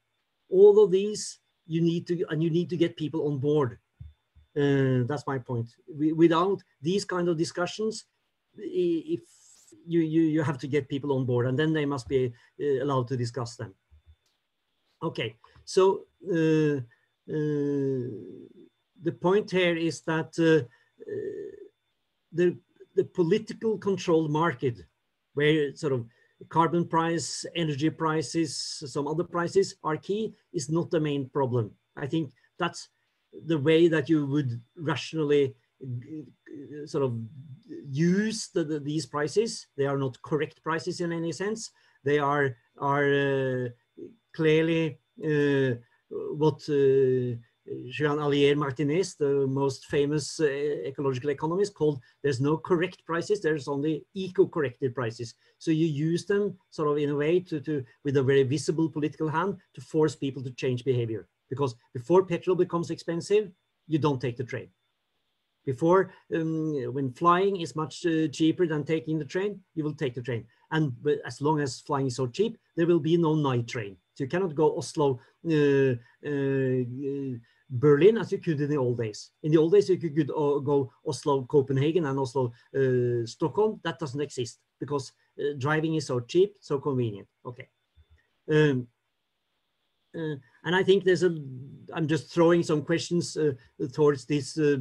All of these you need to, and you need to get people on board. Uh, that's my point. We, without these kind of discussions, if you, you, you have to get people on board and then they must be uh, allowed to discuss them. Okay, so uh, uh the point here is that the, the political controlled market where sort of carbon price, energy prices, some other prices are key is not the main problem. I think that's the way that you would rationally uh, sort of use the, the, these prices. They are not correct prices in any sense. They are are uh, clearly uh, what uh, Jean Alier Martinez, the most famous uh, ecological economist, called there's no correct prices, there's only eco-corrected prices. So you use them sort of in a way to, to, with a very visible political hand to force people to change behavior because before petrol becomes expensive, you don't take the train. Before, um, when flying is much uh, cheaper than taking the train, you will take the train. And as long as flying is so cheap, there will be no night train. So you cannot go Oslo, uh, uh, Berlin as you could in the old days. In the old days, you could go Oslo, Copenhagen and Oslo, uh, Stockholm. That doesn't exist because uh, driving is so cheap, so convenient. Okay. Um, uh, and I think there's a, I'm just throwing some questions uh, towards this uh,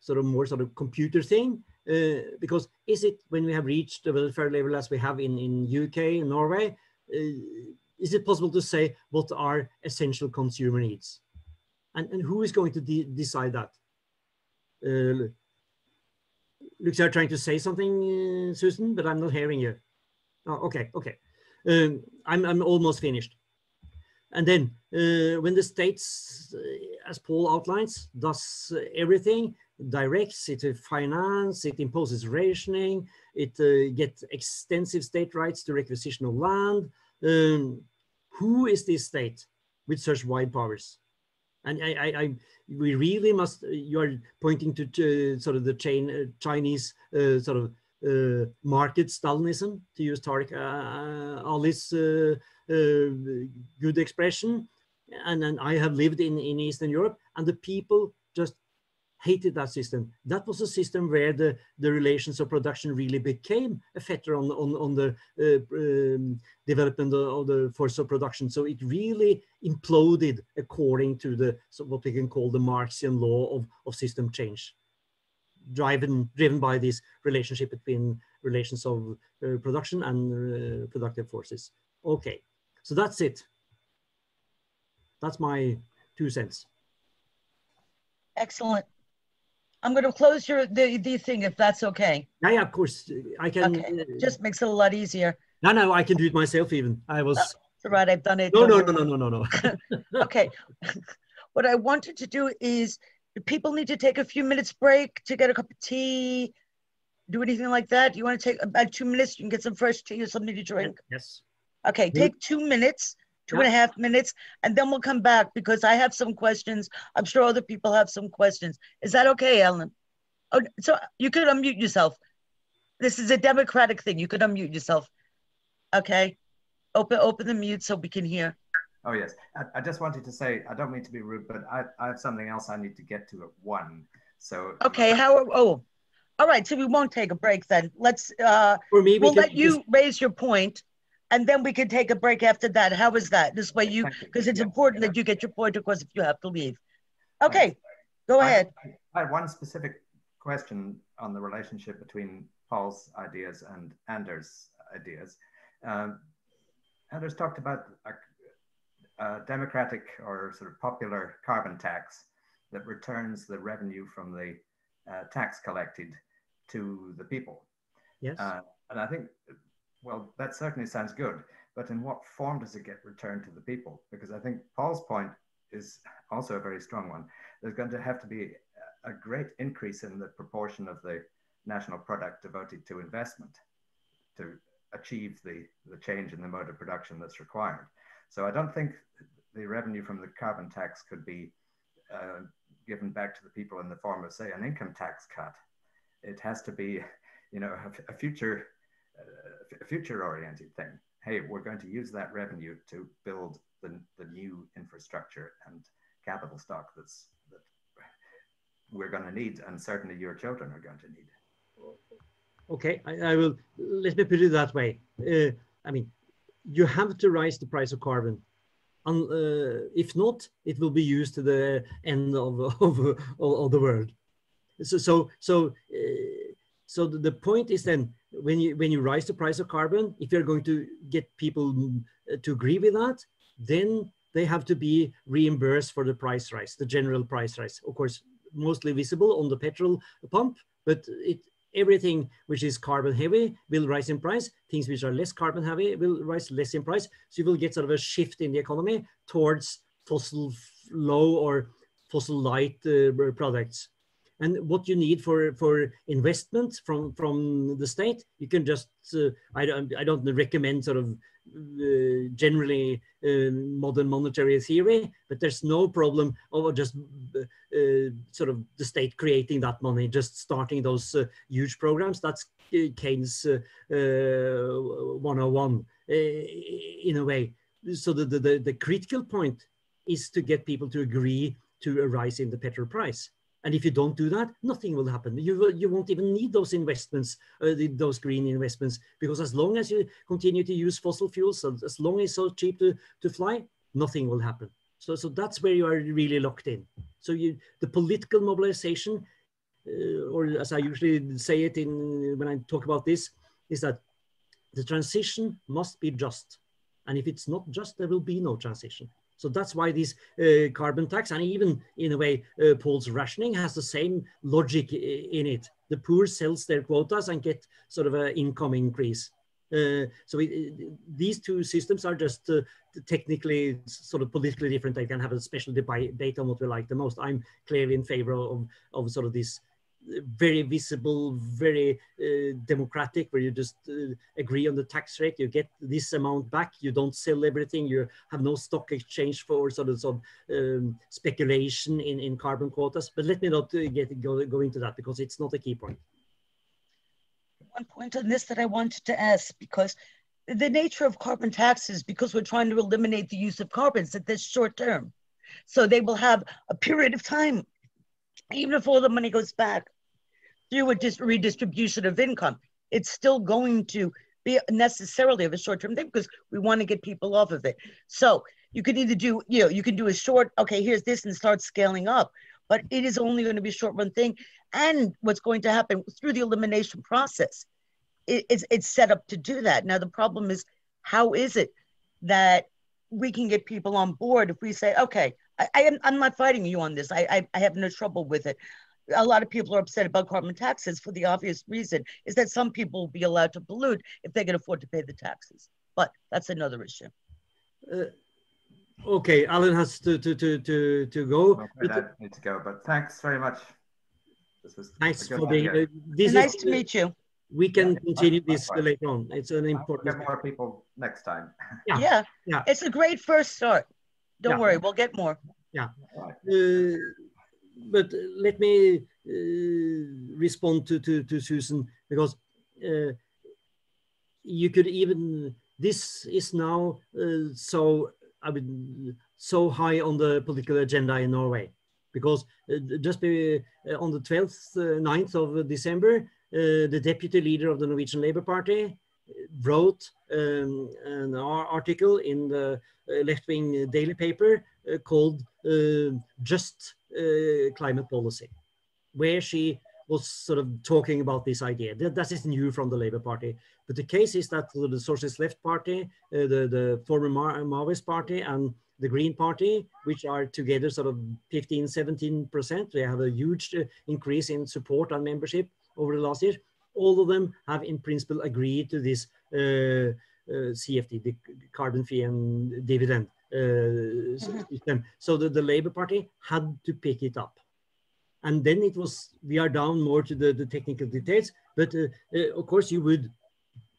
sort of more sort of computer thing, uh, because is it when we have reached the welfare level as we have in, in UK, Norway, uh, is it possible to say what are essential consumer needs? And, and who is going to de decide that? Uh, looks like you're trying to say something, Susan, but I'm not hearing you. Oh, okay, okay. Um, I'm, I'm almost finished. And then uh, when the states, uh, as Paul outlines, does everything, directs, it finance, it imposes rationing, it uh, gets extensive state rights to requisition of land. Um, who is this state with such wide powers? And I, I, I we really must, you are pointing to, sort of the chain, uh, Chinese uh, sort of uh, market Stalinism, to use Tariq Ali's uh, good expression. And then I have lived in, in Eastern Europe and the people just hated that system. That was a system where the, the relations of production really became a factor on, on, on the uh, um, development of the force of production. So it really imploded according to the so what we can call the Marxian law of, of system change, driven, driven by this relationship between relations of uh, production and uh, productive forces. Okay. So that's it. That's my two cents. Excellent. I'm going to close your the, the thing if that's okay. Yeah, yeah, of course. I can. Okay. Uh, Just makes it a lot easier. No, no, I can do it myself even. I was. Uh, right, I've done it. No, no, no, no, no, no, no. okay. what I wanted to do is people need to take a few minutes break to get a cup of tea, do anything like that. You want to take about two minutes? You can get some fresh tea or something to drink. Yes. Okay, take two minutes, two and a half minutes, and then we'll come back because I have some questions. I'm sure other people have some questions. Is that okay, Ellen? Oh, so you could unmute yourself. This is a democratic thing. You could unmute yourself. Okay. Open open the mute so we can hear. Oh yes, I, I, just wanted to say I don't mean to be rude, but I, I have something else I need to get to at one. So okay, how? Oh, all right. So we won't take a break then. Let's. uh For me, we we'll let you just... raise your point, and then we can take a break after that. How is that? This way, you because it's yeah, important yeah. that you get your point across if you have to leave. Okay, go ahead. I, I have one specific question on the relationship between Paul's ideas and Anders' ideas. Um, Anders talked about a uh, democratic or sort of popular carbon tax that returns the revenue from the uh, tax collected to the people. Yes. Uh, and I think, well, that certainly sounds good, but in what form does it get returned to the people? Because I think Paul's point is also a very strong one. There's going to have to be a great increase in the proportion of the national product devoted to investment to achieve the, the change in the mode of production that's required. So I don't think the revenue from the carbon tax could be uh, given back to the people in the form of, say, an income tax cut. It has to be, you know, a, a future, a future-oriented thing. Hey, we're going to use that revenue to build the, the new infrastructure and capital stock that's that we're going to need, and certainly your children are going to need. Okay, I, I will. Let me put it that way. Uh, I mean, you have to raise the price of carbon. Uh, if not, it will be used to the end of, of, of, the world. So, so, so, uh, so the point is then when you when you raise the price of carbon, if you're going to get people uh, to agree with that, then they have to be reimbursed for the price rise, the general price rise. Of course, mostly visible on the petrol pump, but it everything which is carbon heavy will rise in price. Things which are less carbon heavy will rise less in price. So you will get sort of a shift in the economy towards fossil low or fossil light uh, products. And what you need for, for investment from, from the state, you can just, uh, I, don't, I don't recommend sort of uh, generally uh, modern monetary theory, but there's no problem of just uh, sort of the state creating that money, just starting those huge programs. That's Keynes 101 in a way. So the, the, the critical point is to get people to agree to a rise in the petrol price. And if you don't do that, nothing will happen. You, will, you won't even need those investments, uh, the, those green investments, because as long as you continue to use fossil fuels, as long as it's so cheap to, to fly, nothing will happen. So, so that's where you are really locked in. So you, the political mobilization, uh, or as I usually say it in when I talk about this, is that the transition must be just. And if it's not just, there will be no transition. So that's why this uh, carbon tax and even in a way, uh, Paul's rationing has the same logic in it. The poor sells their quotas and get sort of an income increase. Uh, so it, these two systems are just uh, technically sort of politically different. They can have a special debate on what we like the most. I'm clearly in favor of, of sort of this very visible, very uh, democratic, where you just uh, agree on the tax rate. You get this amount back. You don't sell everything. You have no stock exchange for sort of some um, speculation in, in carbon quotas. But let me not uh, get go, go into that because it's not a key point. One point on this that I wanted to ask because the nature of carbon taxes, because we're trying to eliminate the use of carbons at this short term. So they will have a period of time even all the money goes back through a dis- redistribution of income, it's still going to be necessarily of a short-term thing because we want to get people off of it. So you can either do, you know, you can do a short, okay, here's this and start scaling up, but it is only going to be a short-run thing. And what's going to happen through the elimination process, it, it's, it's set up to do that. Now the problem is, how is it that we can get people on board if we say, okay, I, I am I'm not fighting you on this. I, I, I have no trouble with it. A lot of people are upset about carbon taxes for the obvious reason is that some people will be allowed to pollute if they can afford to pay the taxes. But that's another issue. Uh, okay, Alan has to to to to, to go. I need to go, but thanks very much. This was nice for being. Uh, this nice is, to meet you. We can yeah, continue this later on. It's an important. Get more people next time. Yeah. yeah, yeah. It's a great first start. Don't yeah. worry, we'll get more. Yeah. Uh, but let me uh, respond to, to, to Susan because uh, you could even this is now uh, so I mean so high on the political agenda in Norway. Because uh, just uh, on the 12th, 9th of December, the deputy leader of the Norwegian Labour Party wrote um, an article in the left-wing daily paper called Just Climate Policy, where she was sort of talking about this idea. That, that is new from the Labour Party. But the case is that the Socialist Left Party, uh, the, the former Mar Maoist Party and the Green Party, which are together sort of 15, 17%, they have a huge uh, increase in support and membership over the last year. All of them have in principle agreed to this uh, uh CFD, the carbon fee and dividend uh, mm -hmm. system. So the, the Labour Party had to pick it up. And then it was we are down more to the, the technical details but uh, uh, of course you would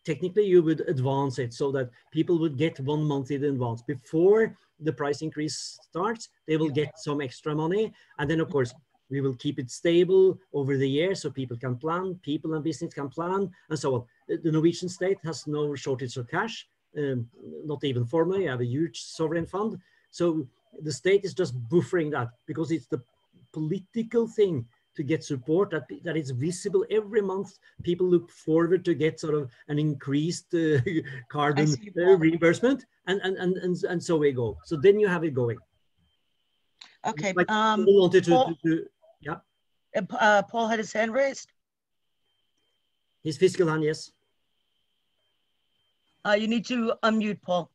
technically you would advance it so that people would get one month in advance. Before the price increase starts they will get some extra money. And then of course we will keep it stable over the year so people can plan people and business can plan and so on. The norwegian state has no shortage of cash um, not even formally have a huge sovereign fund. So the state is just buffering that because it's the political thing to get support that that is visible every month. People look forward to get sort of an increased uh, carbon uh, reimbursement and, and and and and so we go. So then you have it going. Okay like um wanted to, paul, to, to, yeah. Uh, paul had his hand raised. His physical hand yes uh you need to unmute paul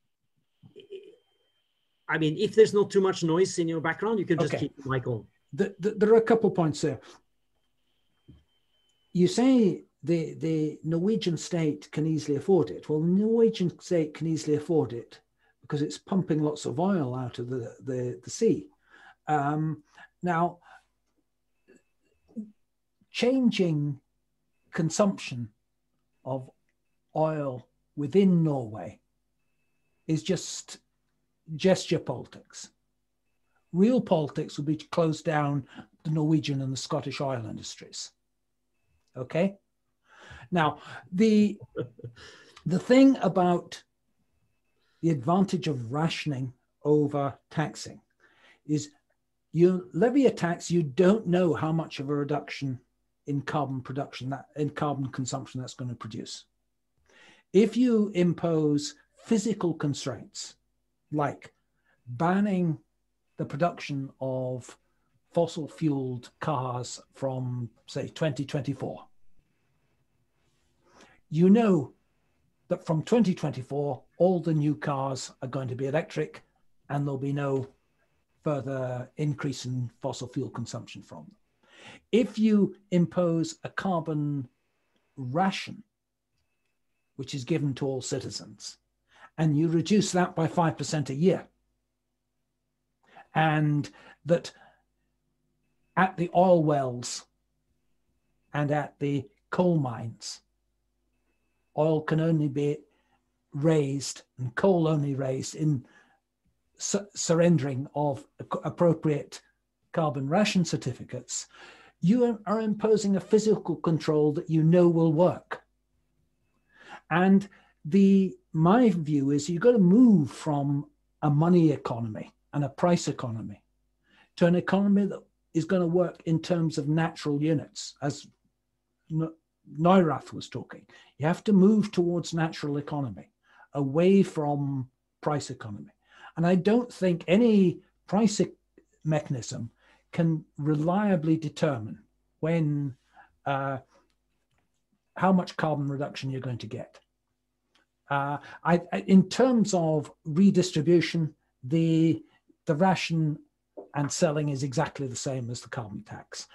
I mean, if there's not too much noise in your background, you can just okay. keep the mic on the, the, there are a couple of points there. You say the, the Norwegian state can easily afford it. Well, the Norwegian state can easily afford it because it's pumping lots of oil out of the, the, the sea. Um, now, changing consumption of oil within Norway is just gesture politics real politics would be to close down the Norwegian and the Scottish oil industries. Okay. Now, the the thing about the advantage of rationing over taxing is you levy a tax, you don't know how much of a reduction in carbon production that in carbon consumption that's going to produce. If you impose physical constraints like banning the production of fossil fueled cars from, say, 2024. You know that from 2024, all the new cars are going to be electric and there'll be no further increase in fossil fuel consumption from them. If you impose a carbon ration, which is given to all citizens, and you reduce that by 5% a year, and that at the oil wells and at the coal mines, oil can only be raised and coal only raised in su surrendering of appropriate carbon ration certificates, you are imposing a physical control that you know will work. And the my view is you've got to move from a money economy and a price economy to an economy that is going to work in terms of natural units, as Neurath was talking. You have to move towards natural economy, away from price economy. And I don't think any price mechanism can reliably determine when uh, how much carbon reduction you're going to get. Uh, I, in terms of redistribution, the the ration and selling is exactly the same as the carbon tax.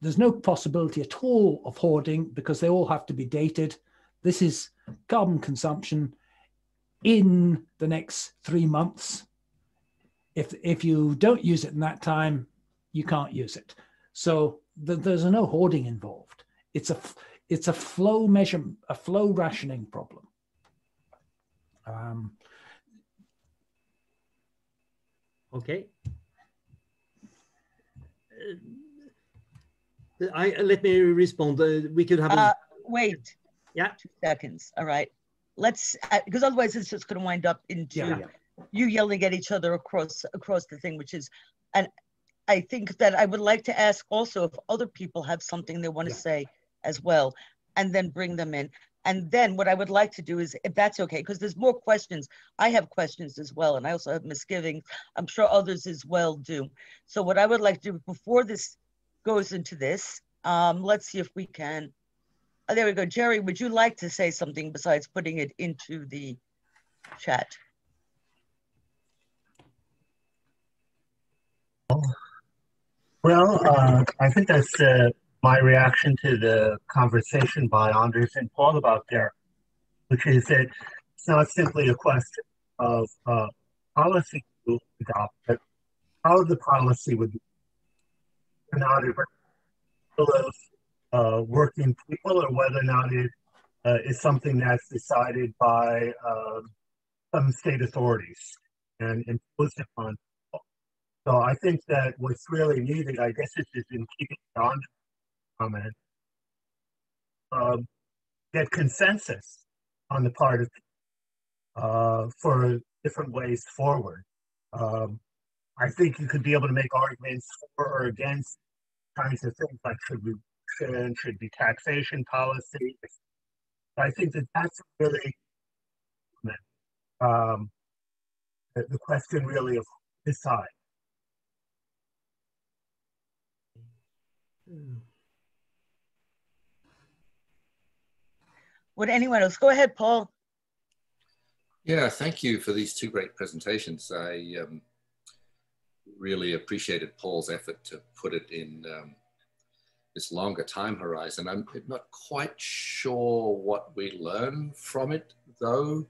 There's no possibility at all of hoarding because they all have to be dated. This is carbon consumption in the next three months. If, if you don't use it in that time, you can't use it. So th there's no hoarding involved. It's a, it's a flow measure, a flow rationing problem. Um, Okay. Uh, I let me respond. Uh, we could have. Uh, wait. Yeah. Two seconds. All right. let's uh, because otherwise it's just going to wind up into Yeah. you yelling at each other across across the thing, which is, and I think that I would like to ask also if other people have something they want to Yeah. say as well, and then bring them in. And then what I would like to do is, if that's okay, because there's more questions. I have questions as well, and I also have misgivings. I'm sure others as well do. So what I would like to do before this goes into this, um, let's see if we can. Oh, there we go. Jerry, would you like to say something besides putting it into the chat? Well, uh, I think that's uh, my reaction to the conversation by Anders and Paul about there, which is that it's not simply a question of uh, policy to adopt, but how the policy would be not uh, working people or whether or not it uh, is something that's decided by uh, some state authorities and imposed upon so I think that what's really needed, I guess, is in keeping on comment, um, get consensus on the part of uh, for different ways forward. Um, I think you could be able to make arguments for or against kinds of things like should we should, should be taxation policy. I think that that's really um, the, the question really of decide. Would anyone else? Go ahead, Paul. Yeah, thank you for these two great presentations. I um, really appreciated Paul's effort to put it in um, this longer time horizon. I'm not quite sure what we learn from it, though,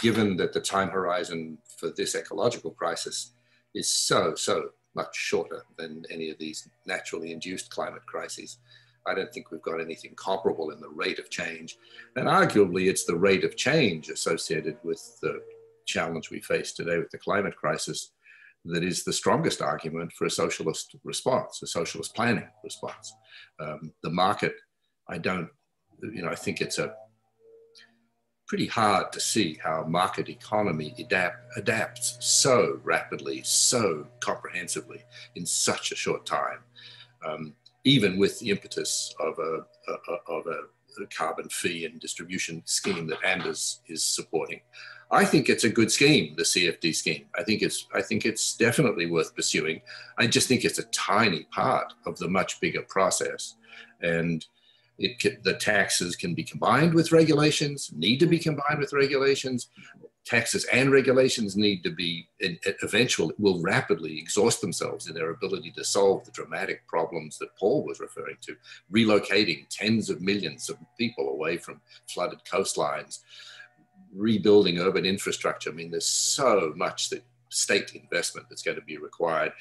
given that the time horizon for this ecological crisis is so, so much shorter than any of these naturally induced climate crises. I don't think we've got anything comparable in the rate of change. And arguably, it's the rate of change associated with the challenge we face today with the climate crisis that is the strongest argument for a socialist response, a socialist planning response. Um, the market, I don't, you know, I think it's a pretty hard to see how market economy adapt, adapts so rapidly, so comprehensively in such a short time. Um, even with the impetus of a, a of a, carbon fee and distribution scheme that Anders is supporting. I think it's a good scheme, the CFD scheme. I think it's I think it's definitely worth pursuing. I just think it's a tiny part of the much bigger process, and it can, the taxes can be combined with regulations, need to be combined with regulations taxes and regulations need to be eventually will rapidly exhaust themselves in their ability to solve the dramatic problems that Paul was referring to, relocating tens of millions of people away from flooded coastlines, rebuilding urban infrastructure. I mean, there's so much that state investment that's going to be required.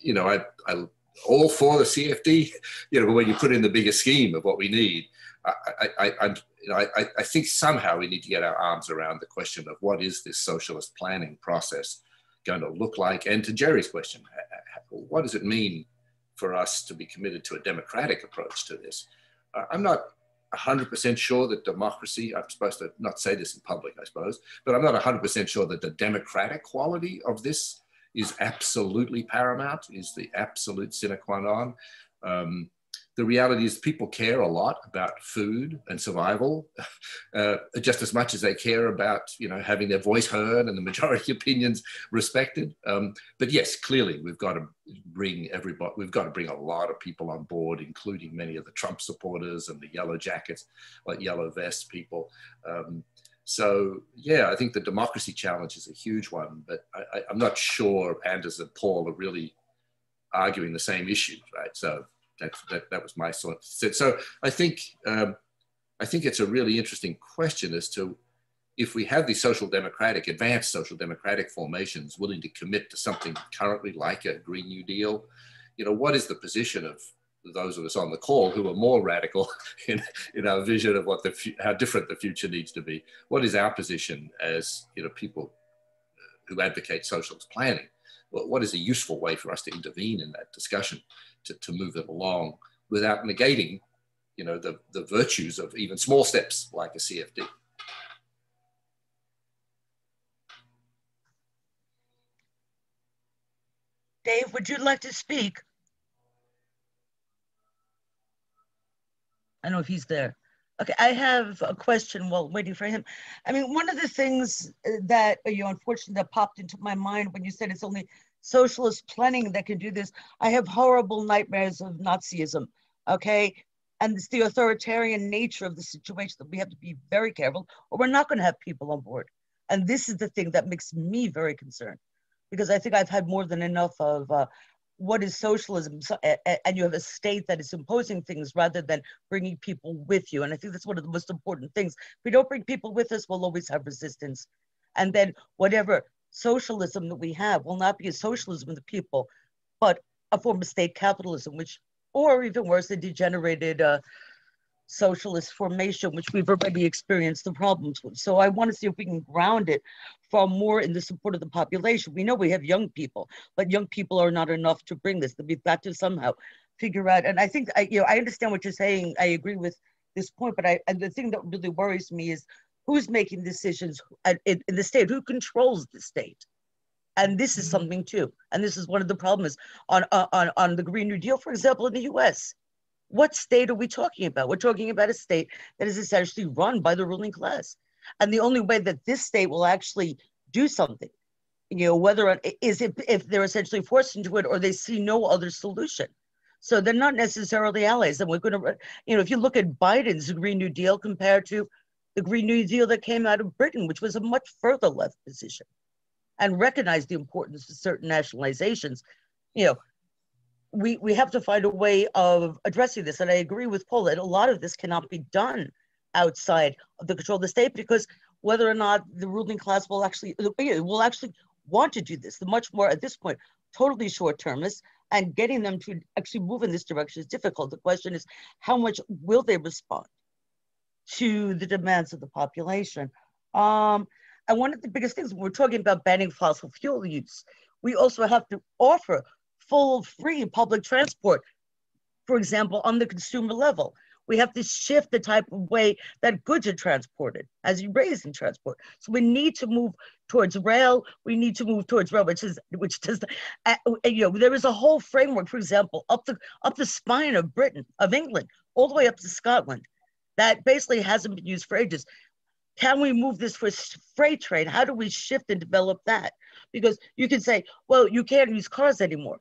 You know, I, I all for the CFD, you know, but when you put in the bigger scheme of what we need, I, I, I, you know, I, I think somehow we need to get our arms around the question of what is this socialist planning process going to look like? And to Jerry's question, what does it mean for us to be committed to a democratic approach to this? I'm not 100% sure that democracy, I'm supposed to not say this in public, I suppose, but I'm not 100% sure that the democratic quality of this is absolutely paramount, is the absolute sine qua non. Um, the reality is people care a lot about food and survival uh, just as much as they care about you know having their voice heard and the majority opinions respected. Um, but yes clearly we've got to bring everybody we've got to bring a lot of people on board including many of the trump supporters and the yellow jackets like yellow vest people. Um, so yeah i think the democracy challenge is a huge one but I, am not sure anders and paul are really arguing the same issues right? So that, that, was my sort of so I think um, I think it's a really interesting question as to if we have these social democratic, advanced social democratic formations willing to commit to something currently like a Green New Deal, you know, what is the position of those of us on the call who are more radical in, in our vision of what the how different the future needs to be? What is our position as you know people who advocate socialist planning? what is a useful way for us to intervene in that discussion? to, to move it along without negating, you know, the, the virtues of even small steps like a CFD. Dave, would you like to speak? I don't know if he's there. Okay, I have a question while waiting for him. I mean, one of the things that you know, unfortunately that popped into my mind when you said it's only socialist planning that can do this, I have horrible nightmares of Nazism, okay? And it's the authoritarian nature of the situation that we have to be very careful or we're not gonna have people on board. And this is the thing that makes me very concerned because I think I've had more than enough of uh, what is socialism? So, and you have a state that is imposing things rather than bringing people with you. And i think that's one of the most important things. If we don't bring people with us we'll always have resistance. And then whatever socialism that we have will not be a socialism of the people but a form of state capitalism which or even worse a degenerated uh, socialist formation, which we've already experienced the problems with. So I want to see if we can ground it far more in the support of the population. We know we have young people, but young people are not enough to bring this. We've got to somehow figure out. And I think I, you know, I understand what you're saying. I agree with this point, but I and the thing that really worries me is who's making decisions in, in the state, who controls the state. And this is mm-hmm. something too. And this is one of the problems on, on, on the Green New Deal, for example, in the US what state are we talking about? We're talking about a state that is essentially run by the ruling class. And the only way that this state will actually do something, you know, whether is if, if they're essentially forced into it or they see no other solution. So they're not necessarily allies. And we're going to, you know, if you look at Biden's Green New Deal compared to the Green New Deal that came out of Britain, which was a much further left position and recognized the importance of certain nationalizations, you know, we, we have to find a way of addressing this. And I agree with Paul that a lot of this cannot be done outside of the control of the state because whether or not the ruling class will actually will actually want to do this, the much more at this point, totally short termist, and getting them to actually move in this direction is difficult. The question is, how much will they respond to the demands of the population? Um, and one of the biggest things when we're talking about banning fossil fuel use, we also have to offer full free public transport, for example, on the consumer level. We have to shift the type of way that goods are transported as you raise in transport. So we need to move towards rail. We need to move towards rail, which is which does uh, you know there is a whole framework, for example, up the up the spine of Britain, of England, all the way up to Scotland, that basically hasn't been used for ages. Can we move this for freight train? How do we shift and develop that? Because you can say, well, you can't use cars anymore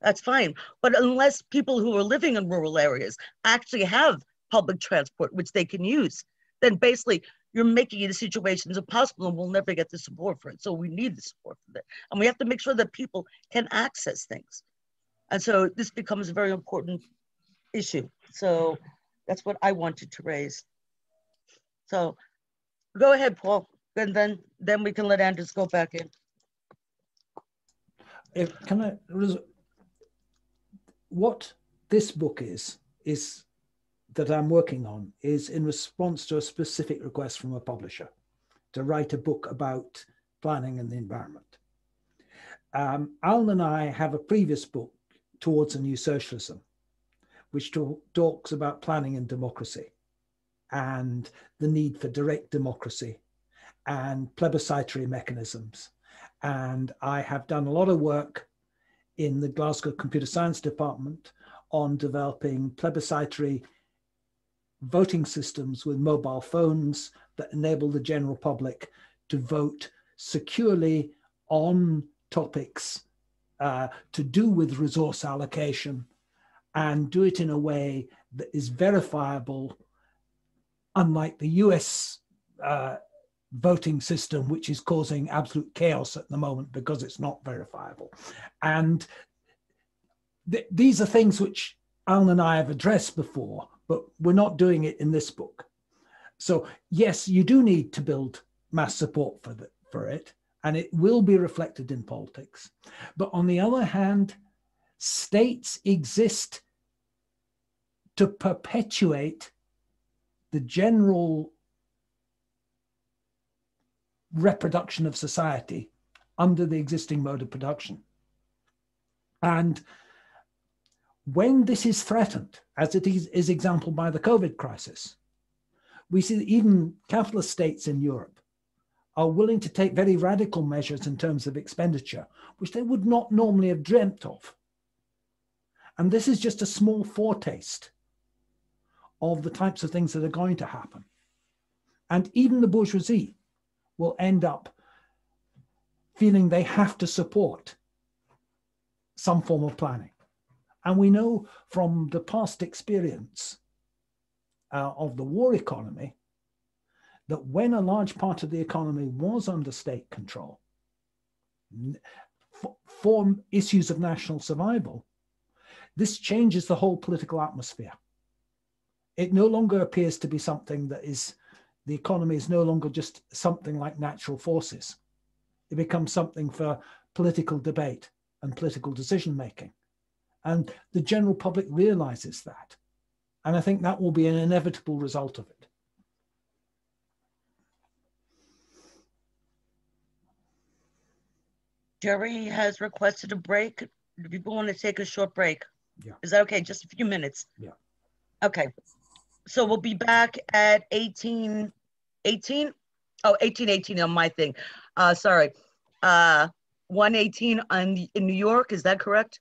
that's fine. But unless people who are living in rural areas actually have public transport, which they can use, then basically you're making the situations impossible and we'll never get the support for it. So we need the support for that. And we have to make sure that people can access things. And so this becomes a very important issue. So that's what I wanted to raise. So go ahead, Paul. And then then we can let Anders go back in. If, can I what this book is, is that I'm working on is in response to a specific request from a publisher to write a book about planning and the environment. Um, Allin and I have a previous book, Towards a New Socialism, which talks about planning and democracy and the need for direct democracy and plebiscitary mechanisms. And I have done a lot of work in the Glasgow Computer Science Department on developing plebiscitary voting systems with mobile phones that enable the general public to vote securely on topics uh, to do with resource allocation and do it in a way that is verifiable, unlike the US uh, voting system, which is causing absolute chaos at the moment because it's not verifiable. And th these are things which Allin and I have addressed before, but we're not doing it in this book. So yes, you do need to build mass support for, the, for it, and it will be reflected in politics. But on the other hand, states exist to perpetuate the general reproduction of society under the existing mode of production. And when this is threatened, as it is, is exampled by the COVID crisis, we see that even capitalist states in Europe are willing to take very radical measures in terms of expenditure, which they would not normally have dreamt of. And this is just a small foretaste of the types of things that are going to happen. And even the bourgeoisie will end up feeling they have to support some form of planning. And we know from the past experience uh, of the war economy that when a large part of the economy was under state control for issues of national survival, this changes the whole political atmosphere. It no longer appears to be something that is, the economy is no longer just something like natural forces. It becomes something for political debate and political decision making. And the general public realizes that. And I think that will be an inevitable result of it. Jerry has requested a break. Do people want to take a short break? Yeah. Is that okay? Just a few minutes? Yeah. Okay. So we'll be back at 18, 18? Oh, 18, 18 on my thing. Uh, sorry. Uh, 118 on the, in New York, is that correct?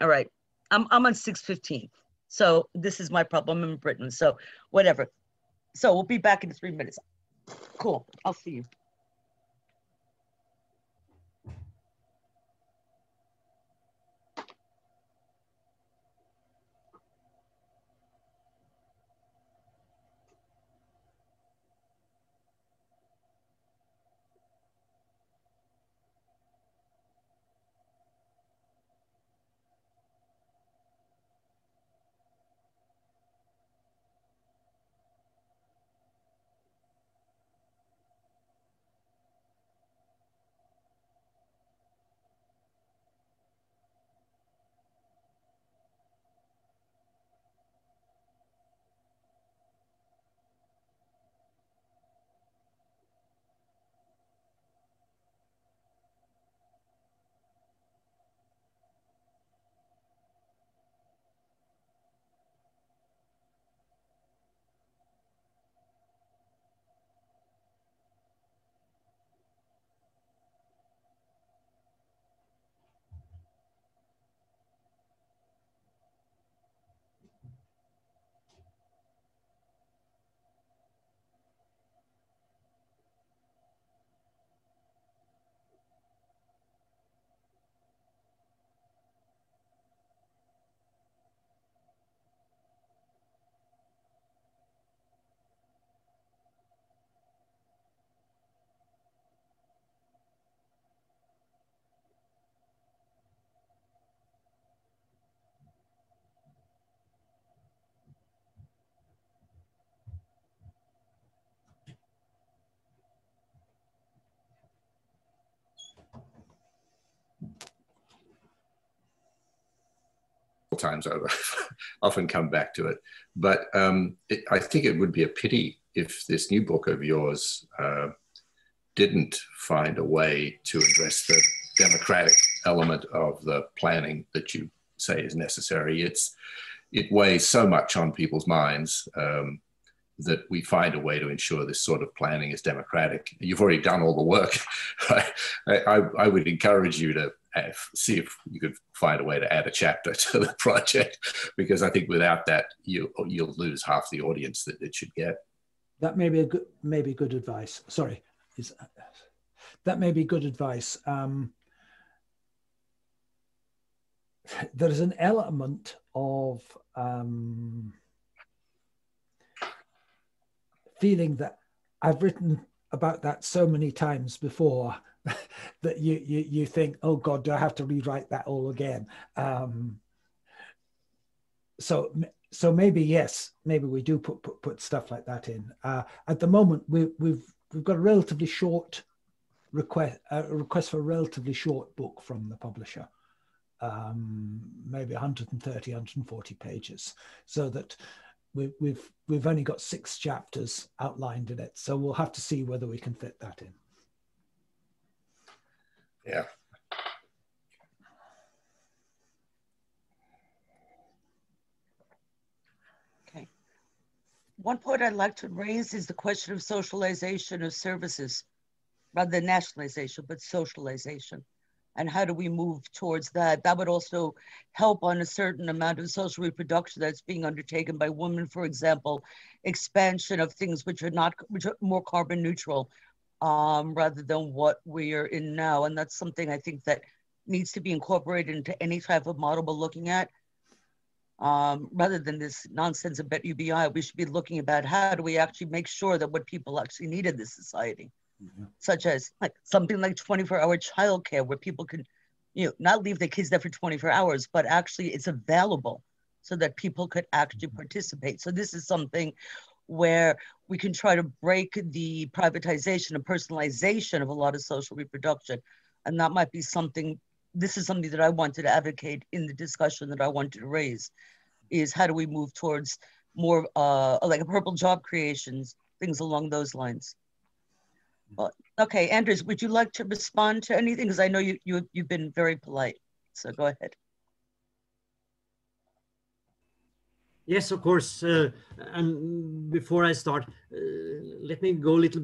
All right. I'm, I'm on 615. So this is my problem. In Britain. So whatever. So we'll be back in three minutes. Cool. I'll see you. Times over. often come back to it. But um, it, I think it would be a pity if this new book of yours uh, didn't find a way to address the democratic element of the planning that you say is necessary. It's it weighs so much on people's minds um, that we find a way to ensure this sort of planning is democratic. You've already done all the work. I, I, I would encourage you to see if you could find a way to add a chapter to the project, because I think without that, you you'll lose half the audience that it should get. That may be a good, maybe good advice. Sorry, is that may be good advice. Um, there is an element of um, feeling that I've written about that so many times before that you, you you think, oh God, do I have to rewrite that all again? Um, so so maybe yes, maybe we do put put, put stuff like that in. Uh, at the moment, we, we've we've got a relatively short request a request for a relatively short book from the publisher, um, maybe 130, 140 pages, so that we, we've we've only got six chapters outlined in it. So we'll have to see whether we can fit that in. Yeah. Okay. one point I'd like to raise is the question of socialization of services, rather than nationalization, but socialization. And how do we move towards that? That would also help on a certain amount of social reproduction that's being undertaken by women, for example, expansion of things which are not which are more carbon neutral, um, rather than what we are in now. And that's something I think that needs to be incorporated into any type of model we're looking at um, rather than this nonsense about UBI, we should be looking about how do we actually make sure that what people actually need in this society, mm-hmm. such as like something like 24 hour childcare where people can, you know, not leave their kids there for 24 hours, but actually it's available so that people could actually mm-hmm. participate. So this is something where we can try to break the privatization and personalization of a lot of social reproduction. And that might be something this is something that I wanted to advocate in the discussion that I wanted to raise is how do we move towards more uh, like a purple job creations, things along those lines. Well, okay, Anders, would you like to respond to anything? Because I know you, you, you've been very polite, so go ahead. Yes, of course. Uh, and before I start, uh, let me go a little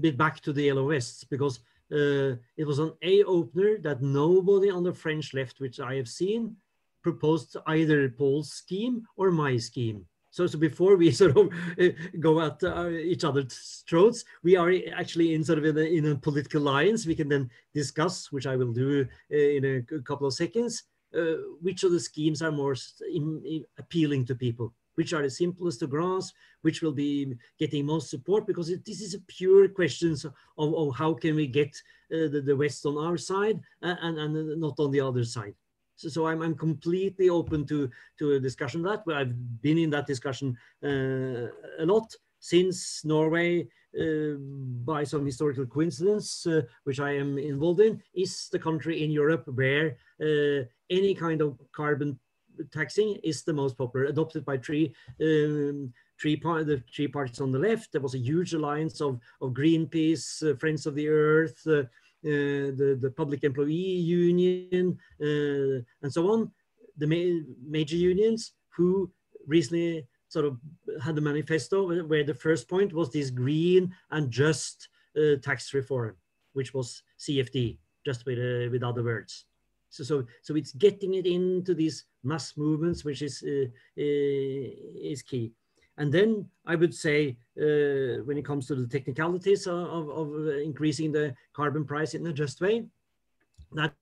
bit back to the Yellow Vests because uh, it was an A opener that nobody on the French left, which I have seen, proposed either Paul's scheme or my scheme. So, so before we sort of uh, go at uh, each other's throats, we are actually in sort of in a, in a, political alliance. We can then discuss, which I will do uh, in a, a, couple of seconds, uh, which of the schemes are more in, in appealing to people which are the simplest to grasp, which will be getting most support, because it, this is a pure question of, of how can we get uh, the, the West on our side and, and, not on the other side. So, so I'm, I'm completely open to, to a discussion that. I've been in that discussion uh, a lot since Norway, uh, by some historical coincidence, uh, which I am involved in, is the country in Europe where uh, any kind of carbon taxing is the most popular, adopted by three um, three part the three parties on the left. There was a huge alliance of of Greenpeace, uh, Friends of the Earth, uh, uh, the the Public Employee Union, and so on. The ma major unions who recently sort of had a manifesto where the first point was this green and just uh, tax reform, which was CFD, just with uh, with other words. So, so, so it's getting it into these mass movements, which is, uh, uh, is key. And then I would say, uh, when it comes to the technicalities of, of increasing the carbon price in a just way, that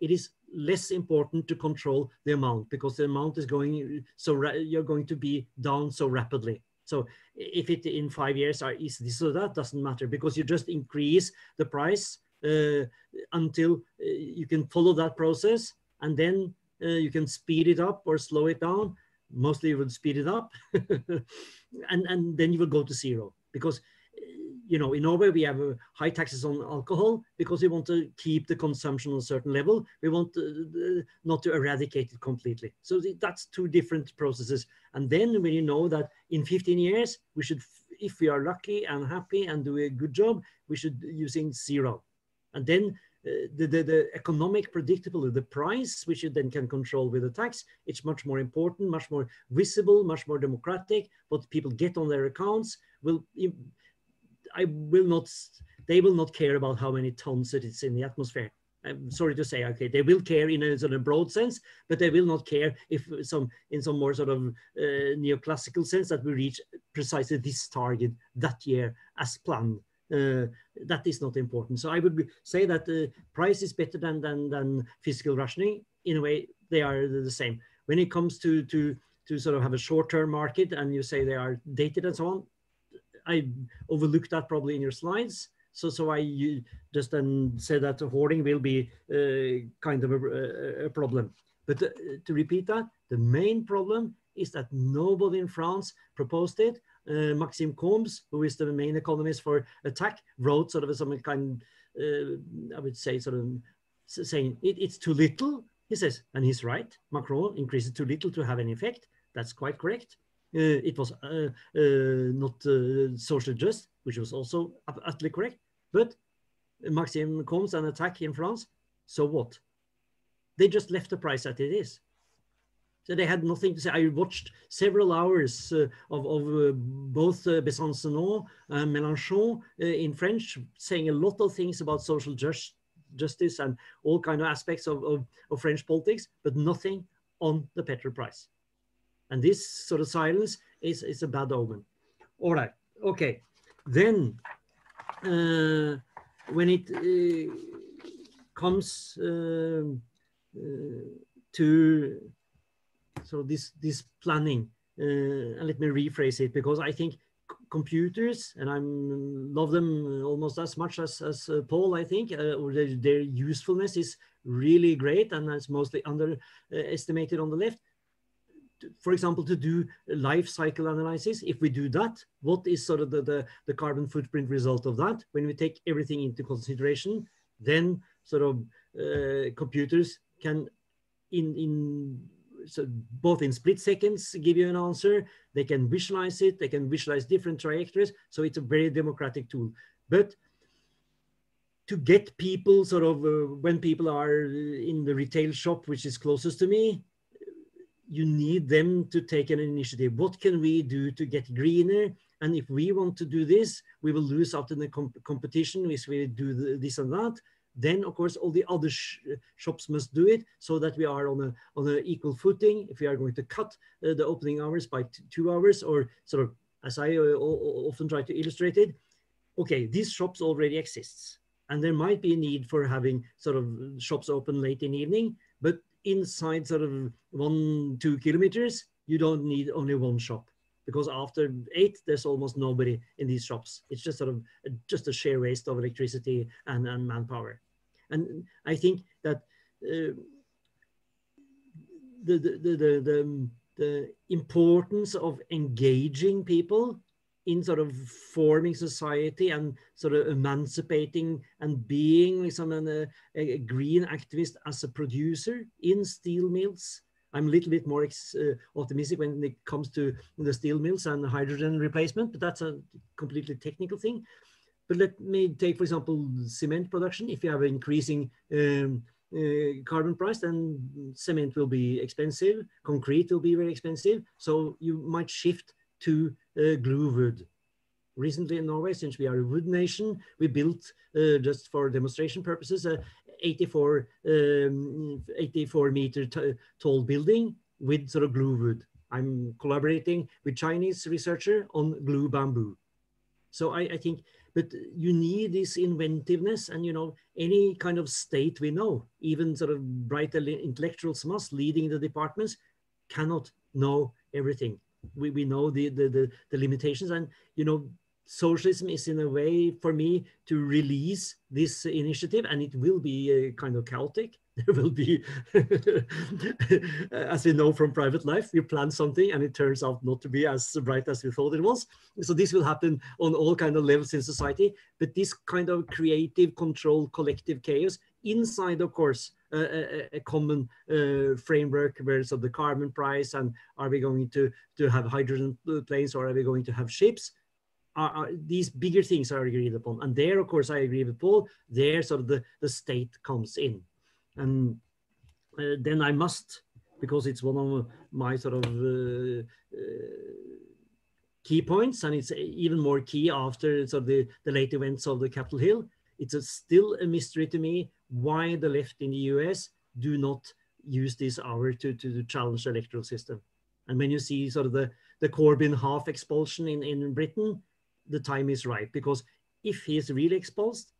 it is less important to control the amount because the amount is going so you're going to be down so rapidly. So if it in five years are is this or that doesn't matter because you just increase the price uh, until uh, you can follow that process and then uh, you can speed it up or slow it down. Mostly you would speed it up and, and then you will go to zero because you know, in Norway, we have uh, high taxes on alcohol because we want to keep the consumption on a certain level. We want uh, not to eradicate it completely. So that's two different processes. And then when you know that in 15 years, we should, if we are lucky and happy and do a good job, we should using zero. And then uh, the, the, the, economic predictability, the price, which you then can control with a tax, it's much more important, much more visible, much more democratic. What people get on their accounts will, I will not, they will not care about how many tons it is in the atmosphere. I'm sorry to say, okay, they will care in a sort of broad sense, but they will not care if some, in some more sort of uh, neoclassical sense that we reach precisely this target that year as planned. Uh, that is not important. So I would say that the price is better than, than, than physical rationing. In a way, they are the same. When it comes to, to, to sort of have a short-term market and you say they are dated and so on, I overlooked that probably in your slides. So, so I just then said that hoarding will be uh, kind of a, a problem. But uh, to repeat that, the main problem is that nobody in France proposed it uh, Maxime Combes, who is the main economist for Attac, wrote sort of some kind, uh, I would say, sort of saying it, it's too little. He says, and he's right. Macron increases too little to have an effect. That's quite correct. Uh, it was uh, uh, not uh, social just, which was also utterly correct. But Maxime Combes and Attac in France, so what? They just left the price as it is. So they had nothing to say. I watched several hours uh, of, of uh, both uh, Besancenot and Mélenchon in French, saying a lot of things about social just, justice and all kind of aspects of, of, of, French politics, but nothing on the petrol price. And this sort of silence is, is a bad omen. All right, okay. Then uh, when it uh, comes um, to so this this planning uh, and let me rephrase it because I think computers and I love them almost as much as, as uh, Paul I think uh, or their, their, usefulness is really great and that's mostly underestimated on the left for example to do life cycle analysis. If we do that what is sort of the, the, the carbon footprint result of that? When we take everything into consideration then sort of uh, computers can in in so both in split seconds give you an answer they can visualize it they can visualize different trajectories. So it's a very democratic tool. But to get people sort of uh, when people are in the retail shop which is closest to me you need them to take an initiative. What can we do to get greener? And if we want to do this we will lose out in the comp competition if we do the, this and that. Then of course all the other sh shops must do it so that we are on a on an equal footing. If we are going to cut uh, the opening hours by two hours or sort of as i uh, often try to illustrate it okay these shops already exists. And there might be a need for having sort of shops open late in the evening but inside sort of one two kilometers you don't need only one shop because after eight, there's almost nobody in these shops. It's just sort of just a sheer waste of electricity and, and manpower. And I think that uh, the, the, the, the, the importance of engaging people in sort of forming society and sort of emancipating and being some a, a, green activist as a producer in steel mills I'm a little bit more uh, optimistic when it comes to the steel mills and hydrogen replacement, but that's a completely technical thing. But let me take, for example, cement production. If you have increasing um, uh, carbon price, then cement will be expensive, concrete will be very expensive. So you might shift to uh, glue wood. Recently in Norway, since we are a wood nation, we built, uh, just for demonstration purposes, a 84, um, 84 meter tall building with sort of glue wood. I'm collaborating with Chinese researcher on glue bamboo. So I, I think, but you need this inventiveness and, you know, any kind of state we know, even sort of bright intellectuals us leading the departments cannot know everything. We, we know the, the, the, the limitations. And, you know, socialism is in a way for me to release this initiative and it will be uh, kind of chaotic there will be as we know from private life we plan something and it turns out not to be as bright as we thought it was so this will happen on all kind of levels in society but this kind of creative control collective chaos inside of course a, a, common uh, framework where so the carbon price and are we going to to have hydrogen planes or are we going to have ships are, are, these bigger things are agreed upon. And there, of course, I agree with Paul, there sort of the, the state comes in. And uh, then I must, because it's one of my sort of uh, uh, key points, and it's even more key after sort of the, the late events of the Capitol Hill, it's a, still a mystery to me why the left in the US do not use this hour to, to, challenge the electoral system. And when you see sort of the, the Corbyn half expulsion in, in Britain, the time is right because if he is really exposed,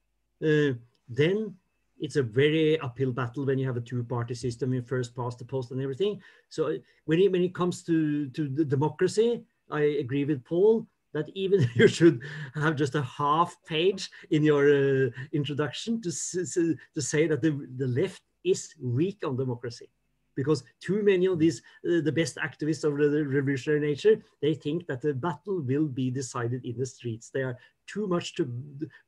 uh, then it's a very uphill battle when you have a two-party system in first past the post and everything. So when it, when it comes to, to the democracy, I agree with Paul that even you should have just a half page in your uh, introduction to, to say that the, the left is weak on democracy because too many of these, uh, the best activists of the revolutionary nature, they think that the battle will be decided in the streets. They are too much to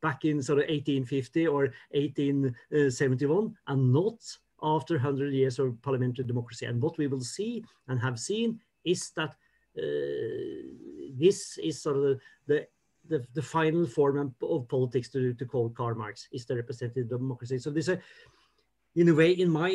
back in sort of 1850 or 1871 and not after 100 years of parliamentary democracy. And what we will see and have seen is that uh, this is sort of the, the the, the final form of politics to, to call Karl Marx is the representative democracy. So this, a in a way, in my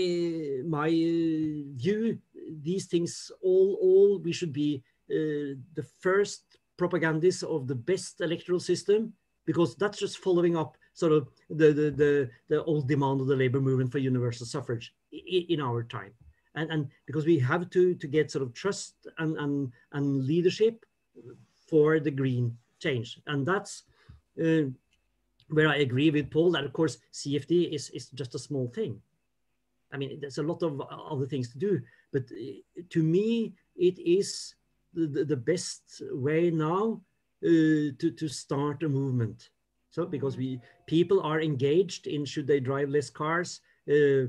my view, these things, all, all we should be uh, the first propagandists of the best electoral system, because that's just following up sort of the, the, the, the old demand of the labor movement for universal suffrage in, our time. And, and because we have to, to get sort of trust and, and, and leadership for the green change. And that's uh, where I agree with Paul that of course CFD is, is just a small thing. I mean, there's a lot of other things to do, but uh, to me, it is the, the best way now uh, to, to start a movement. So because we people are engaged in should they drive less cars uh,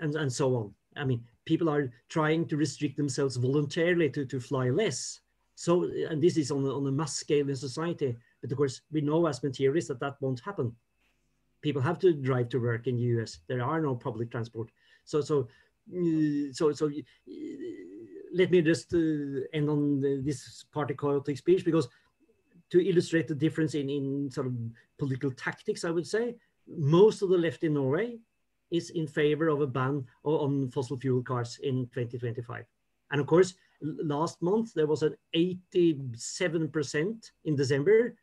and, and so on. I mean, people are trying to restrict themselves voluntarily to, to fly less. So, and this is on on a mass scale in society. But of course, we know as materialists that that won't happen. People have to drive to work in the US. There are no public transport. So, so, uh, so, so, let me just uh, end on the, this chaotic speech because to illustrate the difference in, in sort of political tactics, I would say most of the left in Norway is in favor of a ban on fossil fuel cars in 2025. And of course, last month there was an 87% in December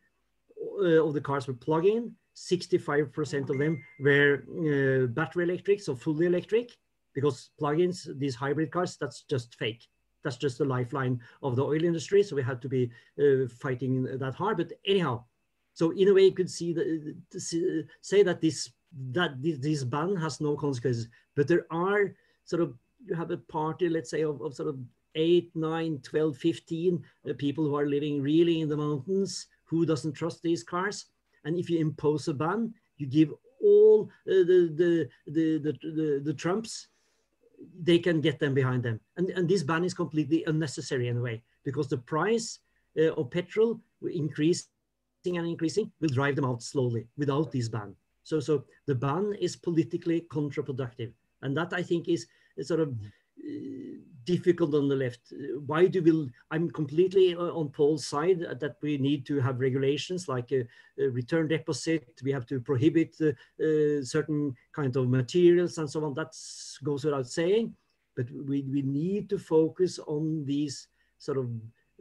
uh, of the cars were plug-in, 65% of them were uh, battery electric, so fully electric, because plug-ins, these hybrid cars, that's just fake. That's just the lifeline of the oil industry. So we had to be uh, fighting that hard. But anyhow, so in a way, you could see that, say that this that this ban has no consequences. But there are sort of you have a party, let's say, of, of sort of 8, 9, 12, 15 uh, people who are living really in the mountains who doesn't trust these cars. And if you impose a ban, you give all uh, the, the, the, the, the, the Trumps, they can get them behind them. And, and this ban is completely unnecessary in a way, because the price uh, of petrol increasing and increasing will drive them out slowly without this ban. So, so the ban is politically counterproductive. And that I think is, sort of uh, difficult on the left. Why do we, I'm completely on Paul's side that we need to have regulations like a, a return deposit. We have to prohibit uh, uh, certain kind of materials and so on. That goes without saying, but we, we need to focus on these sort of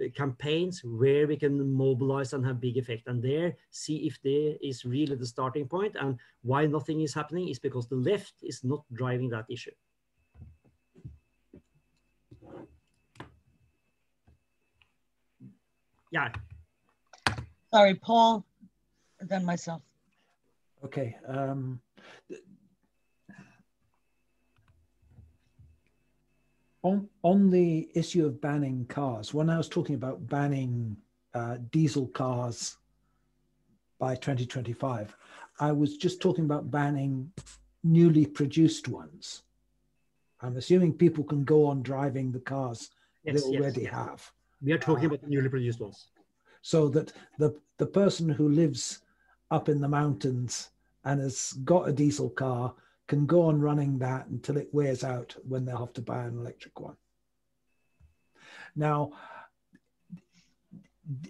uh, campaigns where we can mobilize and have big effect and there see if there is really the starting point and why nothing is happening is because the left is not driving that issue. Yeah. Sorry, Paul, then myself. Okay. Um, on, on the issue of banning cars, when I was talking about banning uh, diesel cars by 2025, I was just talking about banning newly produced ones. I'm assuming people can go on driving the cars yes, they already yes. have. We are talking about the newly produced ones. So that the, the person who lives up in the mountains and has got a diesel car can go on running that until it wears out when they'll have to buy an electric one. Now,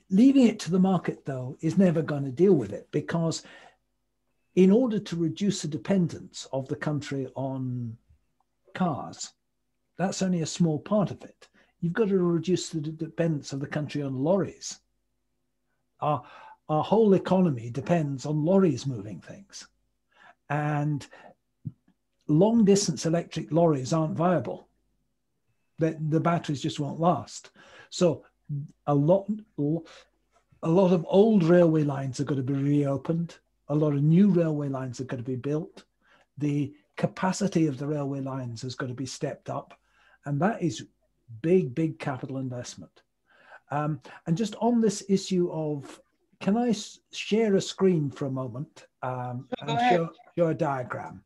leaving it to the market, though, is never going to deal with it because in order to reduce the dependence of the country on cars, that's only a small part of it you've got to reduce the dependence of the country on lorries. Our, our whole economy depends on lorries moving things. And long distance electric lorries aren't viable. The, the batteries just won't last. So a lot, a lot of old railway lines are going to be reopened. A lot of new railway lines are going to be built. The capacity of the railway lines has got to be stepped up. And that is big, big capital investment. Um, and just on this issue of, can I share a screen for a moment um, and show, show, a diagram?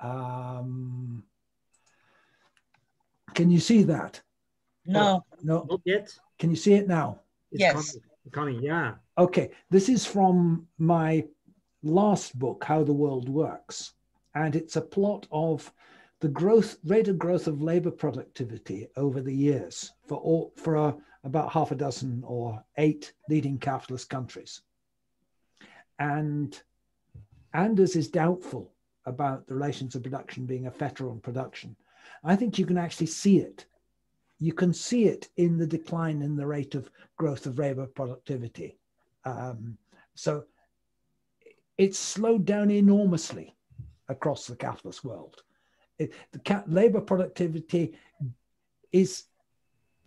Um, can you see that? No. No. Not yet. Can you see it now? It's yes. Coming, coming, yeah. Okay. This is from my last book, How the World Works. And it's a plot of the growth rate of growth of labor productivity over the years for all, for a, about half a dozen or eight leading capitalist countries. And Anders is doubtful about the relations of production being a fetter on production. I think you can actually see it. You can see it in the decline in the rate of growth of labor productivity. Um, so it's slowed down enormously across the capitalist world. The labor productivity is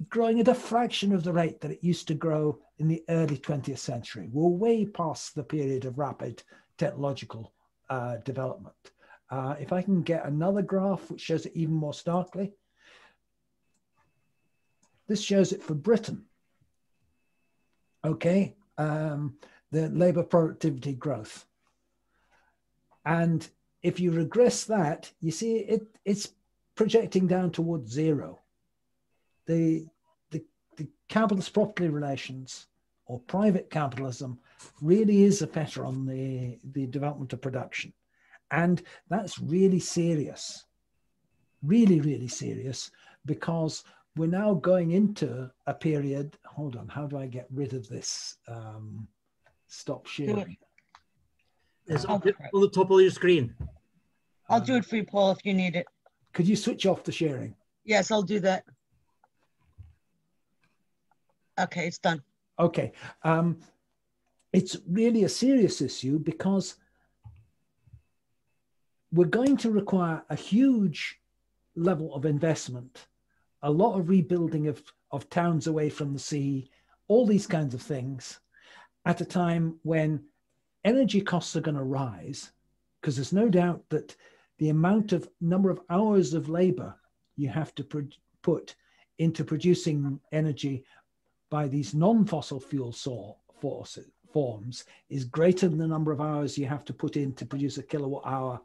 growing at a fraction of the rate that it used to grow in the early 20th century. We're way past the period of rapid technological uh, development. Uh, if I can get another graph which shows it even more starkly, this shows it for Britain. Okay, um, the labor productivity growth. And if you regress that, you see it, it's projecting down towards zero. The, the, the capitalist property relations or private capitalism really is a fetter on the, the development of production. And that's really serious, really, really serious, because we're now going into a period. Hold on, how do I get rid of this? Um, stop sharing. It's on the, on the top of your screen. I'll do it for you, Paul, if you need it. Could you switch off the sharing? Yes, I'll do that. Okay, it's done. Okay. Um, it's really a serious issue because we're going to require a huge level of investment, a lot of rebuilding of, of towns away from the sea, all these kinds of things at a time when energy costs are going to rise, because there's no doubt that the amount of number of hours of labor you have to put into producing energy by these non-fossil fuel forces, forms is greater than the number of hours you have to put in to produce a kilowatt hour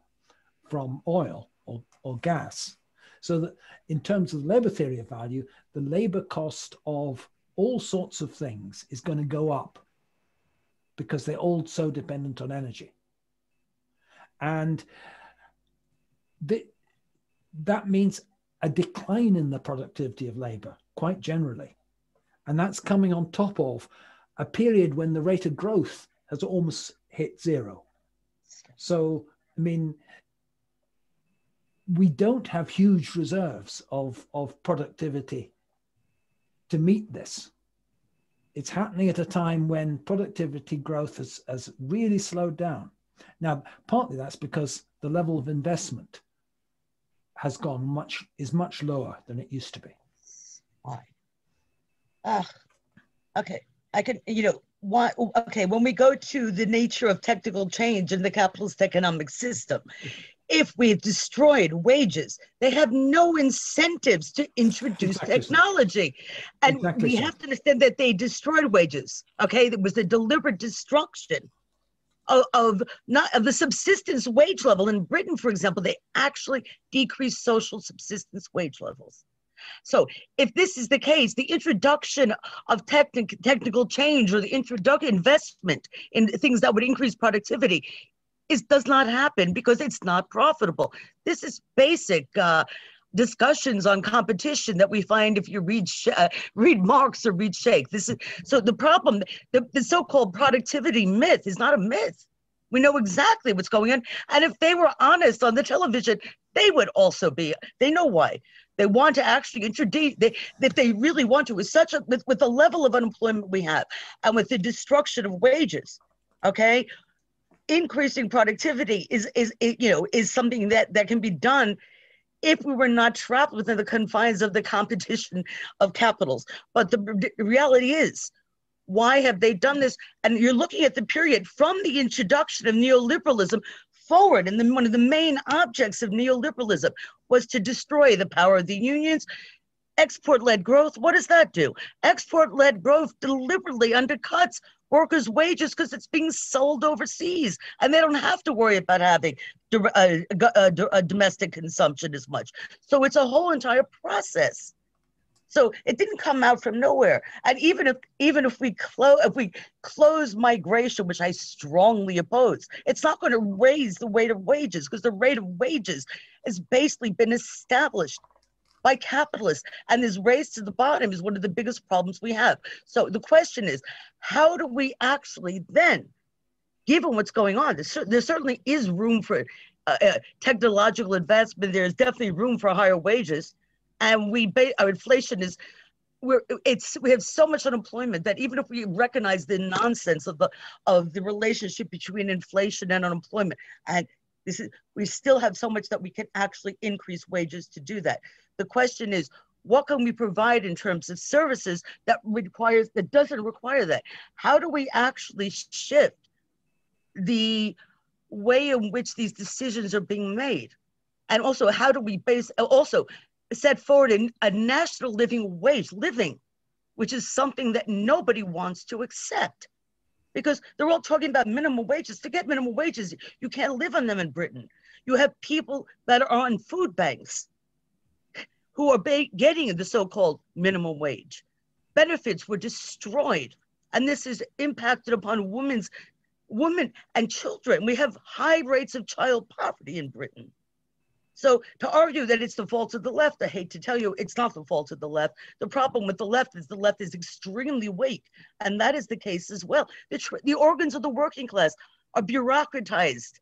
from oil or, or gas. So that in terms of labor theory of value, the labor cost of all sorts of things is going to go up because they're all so dependent on energy. And that means a decline in the productivity of labor quite generally. And that's coming on top of a period when the rate of growth has almost hit zero. So, I mean, we don't have huge reserves of, of productivity to meet this. It's happening at a time when productivity growth has, has really slowed down. Now, partly that's because the level of investment has gone much is much lower than it used to be. Why? Uh, okay, I can, you know, why, okay, when we go to the nature of technical change in the capitalist economic system, if we've destroyed wages, they have no incentives to introduce exactly technology. So. And exactly we so. have to understand that they destroyed wages. Okay, there was a deliberate destruction of, of, not of the subsistence wage level. In Britain, for example, they actually decreased social subsistence wage levels. So if this is the case, the introduction of technic, technical change or the introduction of investment in things that would increase productivity is does not happen because it's not profitable. This is basic uh, discussions on competition that we find if you read uh, read Marx or read Shaikh. This is so the problem. The, the so-called productivity myth is not a myth. We know exactly what's going on, and if they were honest on the television, they would also be. They know why. They want to actually introduce. They, if they really want to, with such a with, with the level of unemployment we have, and with the destruction of wages, okay, increasing productivity is is you know is something that that can be done if we were not trapped within the confines of the competition of capitals. But the, reality is why have they done this? And you're looking at the period from the introduction of neoliberalism forward and then one of the main objects of neoliberalism was to destroy the power of the unions. Export-led growth what does that do? Export-led growth deliberately undercuts workers' wages because it's being sold overseas, and they don't have to worry about having a, a, a domestic consumption as much. So it's a whole entire process. So it didn't come out from nowhere. And even if even if we close if we close migration, which I strongly oppose, it's not going to raise the rate of wages because the rate of wages has basically been established by capitalists. And this race to the bottom is one of the biggest problems we have. So the question is, how do we actually then, given what's going on, there, certainly is room for uh, uh, technological advancement, there's definitely room for higher wages. And we, ba- our inflation is, we're, it's, we have so much unemployment that even if we recognize the nonsense of the, of the relationship between inflation and unemployment, and this is, we still have so much that we can actually increase wages to do that. The question is, what can we provide in terms of services that requires that doesn't require that? How do we actually shift the way in which these decisions are being made? And also how do we base also set forward a, a national living wage living which is something that nobody wants to accept because they're all talking about minimum wages to get minimum wages you can't live on them in britain you have people that are on food banks who are getting the so-called minimum wage. Benefits were destroyed, and this is impacted upon women's women and children. We have high rates of child poverty in Britain. So to argue that it's the fault of the left, I hate to tell you, it's not the fault of the left. The problem with the left is the left is extremely weak, and that is the case as well. The, the organs of the working class are bureaucratized.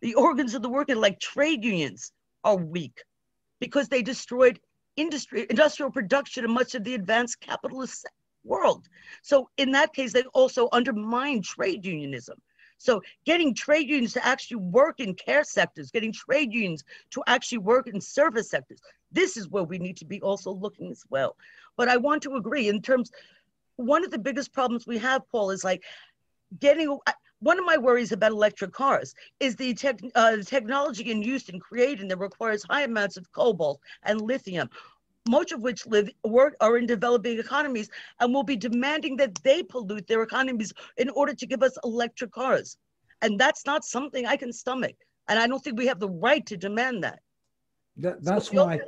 The organs of the working, like trade unions, are weak because they destroyed industry, industrial production in much of the advanced capitalist world. So in that case, they also undermine trade unionism. So getting trade unions to actually work in care sectors, getting trade unions to actually work in service sectors, this is where we need to be also looking as well. But I want to agree in terms, one of the biggest problems we have, Paul, is like getting, one of my worries about electric cars is the tech, uh, technology in use and creating that requires high amounts of cobalt and lithium, much of which live work are in developing economies and will be demanding that they pollute their economies in order to give us electric cars. And that's not something I can stomach. And I don't think we have the right to demand that. that that's so why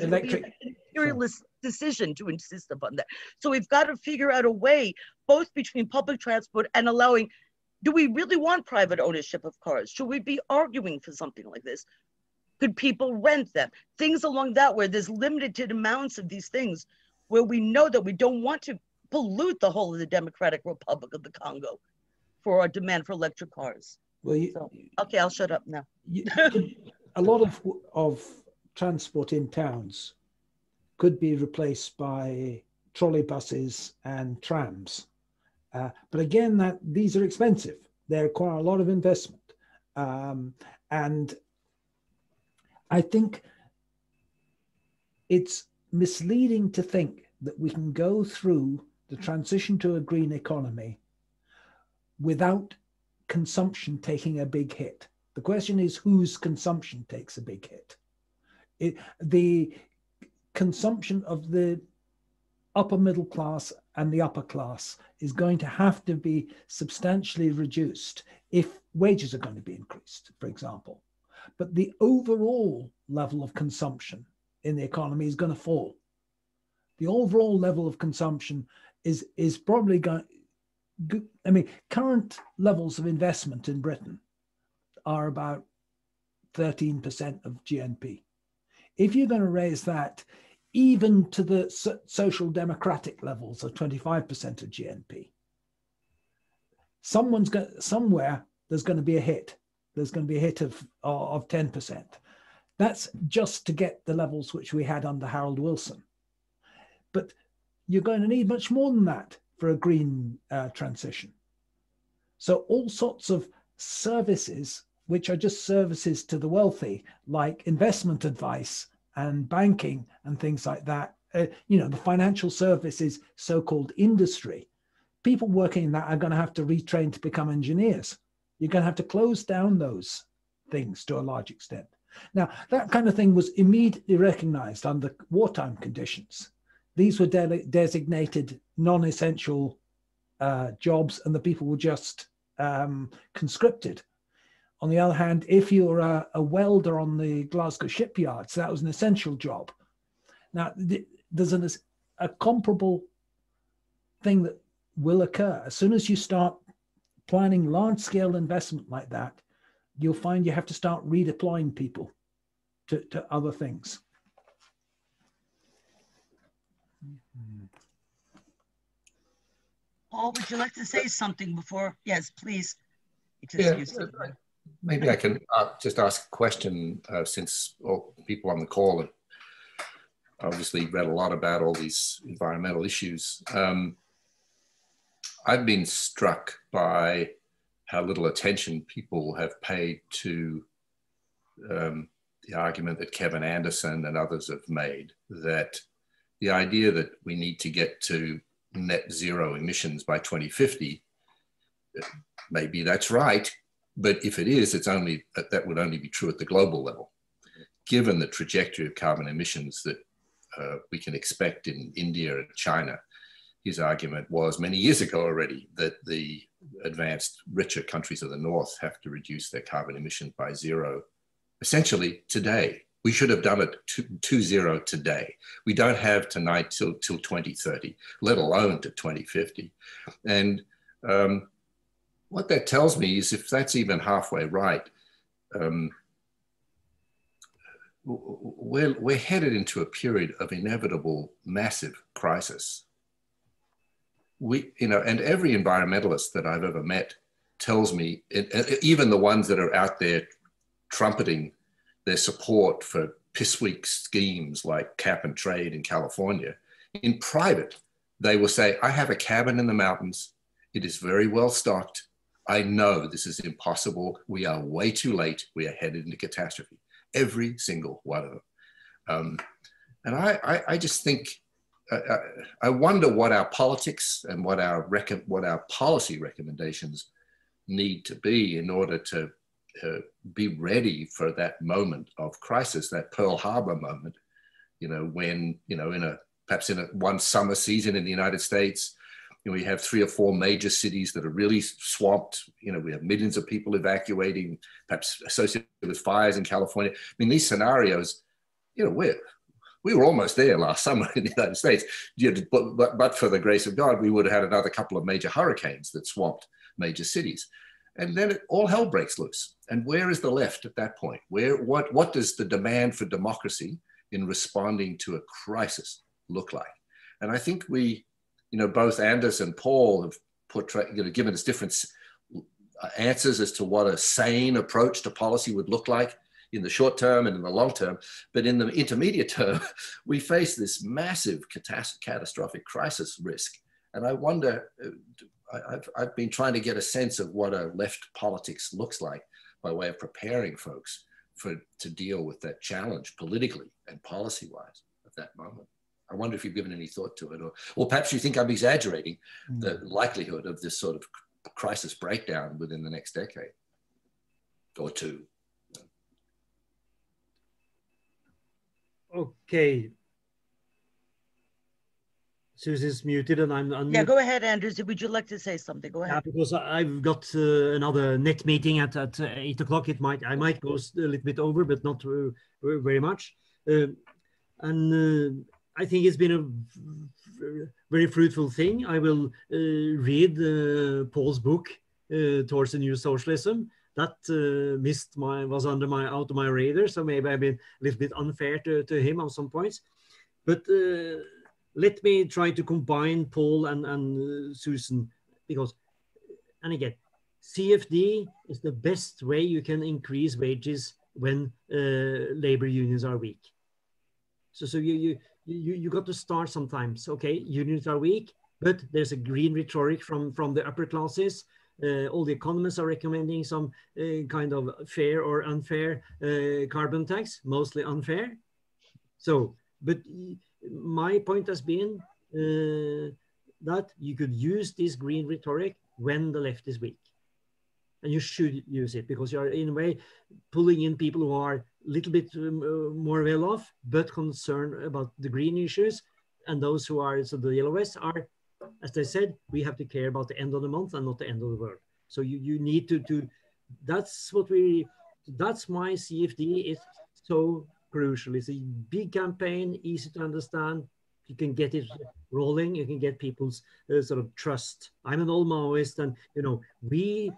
electric imperialist decision to insist upon that. So we've got to figure out a way, both between public transport and allowing do we really want private ownership of cars? Should we be arguing for something like this? Could people rent them? Things along that where there's limited amounts of these things where we know that we don't want to pollute the whole of the Democratic Republic of the Congo for our demand for electric cars. Well, you, so, okay, I'll shut up now. You, a lot of of transport in towns could be replaced by trolley buses and trams. Uh, but again, that these are expensive. They require a lot of investment. Um, and I think it's misleading to think that we can go through the transition to a green economy without consumption taking a big hit. The question is whose consumption takes a big hit. It, the consumption of the upper middle class and the upper class is going to have to be substantially reduced if wages are going to be increased, for example. But the overall level of consumption in the economy is going to fall. The overall level of consumption is, is probably going, I mean, current levels of investment in Britain are about 13% of GNP. If you're going to raise that, even to the so social democratic levels of 25% of GNP. Someone's going somewhere there's going to be a hit. There's going to be a hit of of 10%. That's just to get the levels which we had under Harold Wilson. But you're going to need much more than that for a green uh, transition. So all sorts of services, which are just services to the wealthy, like investment advice and banking and things like that. Uh, you know, the financial services so-called industry. People working in that are going to have to retrain to become engineers. You're going to have to close down those things to a large extent. Now, that kind of thing was immediately recognized under wartime conditions. These were de designated non-essential uh, jobs, and the people were just um, conscripted on the other hand, if you're a, a welder on the Glasgow shipyards, that was an essential job. Now, there's an, a comparable thing that will occur. As soon as you start planning large scale investment like that, you'll find you have to start redeploying people to, to other things. Paul, would you like to say something before? Yes, please. Yeah, Maybe I can uh, just ask a question uh, since all people on the call have obviously read a lot about all these environmental issues. Um, I've been struck by how little attention people have paid to um, the argument that Kevin Anderson and others have made that the idea that we need to get to net zero emissions by 2050, maybe that's right, but if it is, it's only that would only be true at the global level. Given the trajectory of carbon emissions that uh, we can expect in India and China, his argument was many years ago already that the advanced, richer countries of the North have to reduce their carbon emissions by zero, essentially today. We should have done it to, to zero today. We don't have tonight till, till 2030, let alone to 2050. And um, what that tells me is if that's even halfway right, um, we're, we're headed into a period of inevitable massive crisis. We, you know, and every environmentalist that I've ever met tells me, even the ones that are out there trumpeting their support for pissweak schemes like cap and trade in California, in private, they will say, I have a cabin in the mountains. It is very well stocked. I know this is impossible. We are way too late. We are headed into catastrophe every single one of them. Um, and I, I, I, just think, I wonder what our politics and what our, rec- what our policy recommendations need to be in order to uh, be ready for that moment of crisis, that Pearl Harbor moment, you know, when, you know, in a, perhaps in a one summer season in the United States, you know, we have three or four major cities that are really swamped. You know, we have millions of people evacuating, perhaps associated with fires in California. I mean, these scenarios, you know, we're, we were almost there last summer in the United States. But, but, for the grace of God, we would have had another couple of major hurricanes that swamped major cities. And then it, all hell breaks loose. And where is the left at that point? Where, what, what does the demand for democracy in responding to a crisis look like? And I think we, you know, both Anders and Paul have portrayed, you know, given us different answers as to what a sane approach to policy would look like in the short term and in the long term. But in the intermediate term, we face this massive catastrophic crisis risk. And I wonder, uh, I've, I've been trying to get a sense of what a left politics looks like by way of preparing folks for to deal with that challenge politically and policy wise at that moment. I wonder if you've given any thought to it, or, or perhaps you think I'm exaggerating mm. the likelihood of this sort of crisis breakdown within the next decade or two. Okay. Susie's muted and I'm unmuted. Yeah, go ahead, Anders. Would you like to say something? Go ahead. Yeah, because I've got uh, another net meeting at, at uh, eight o'clock. It might I might go a little bit over, but not uh, very much. Uh, and uh, I think it's been a very fruitful thing. I will uh, read uh, Paul's book uh, towards the new socialism. That uh, missed my was under my out of my radar, so maybe I've been a little bit unfair to, to him on some points. But uh, let me try to combine Paul and, and uh, Susan because, and again, CFD is the best way you can increase wages when labor unions are weak. So, so you, you you, you got to start sometimes. Okay, unions are weak, but there's a green rhetoric from, from the upper classes. Uh, all the economists are recommending some uh, kind of fair or unfair uh, carbon tax, mostly unfair. So, but my point has been that you could use this green rhetoric when the left is weak. And you should use it because you're in a way pulling in people who are a little bit um, more well off, but concerned about the green issues. And those who are, so the yellow vests are, as I said, we have to care about the end of the month and not the end of the world. So you, you need to, to, that's what we, that's why CFD is so crucial. It's a big campaign, easy to understand. You can get it rolling. You can get people's uh, sort of trust. I'm an old Maoist, and you know we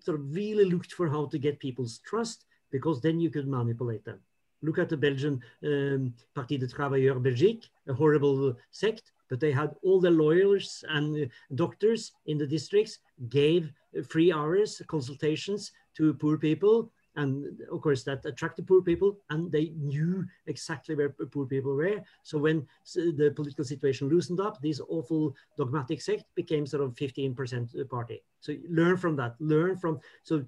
sort of really looked for how to get people's trust because then you could manipulate them. Look at the Belgian um, Parti des Travailleurs Belgique, a horrible sect, but they had all the lawyers and doctors in the districts gave free hours consultations to poor people. And of course that attracted poor people and they knew exactly where poor people were. So when the political situation loosened up this awful dogmatic sect became sort of 15% party. So learn from that learn from so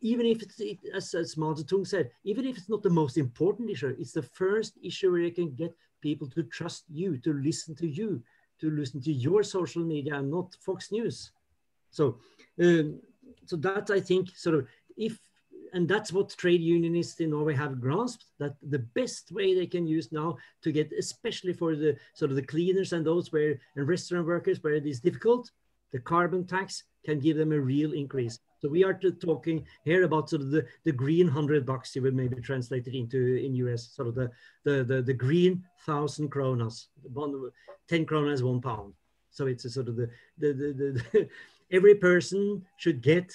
even if it's as, as Mao Zedong said even if it's not the most important issue it's the first issue where you can get people to trust you to listen to you to listen to your social media and not fox news so um, so that i think sort of if and that's what trade unionists in Norway have grasped that the best way they can use now to get, especially for the sort of the cleaners and those where and restaurant workers where it is difficult, the carbon tax can give them a real increase. So we are talking here about sort of the, the green hundred bucks you would maybe translate it into in US, sort of the the the, the green thousand kronas, one, ten kronas one pound. So it's a sort of the the the, the, every person should get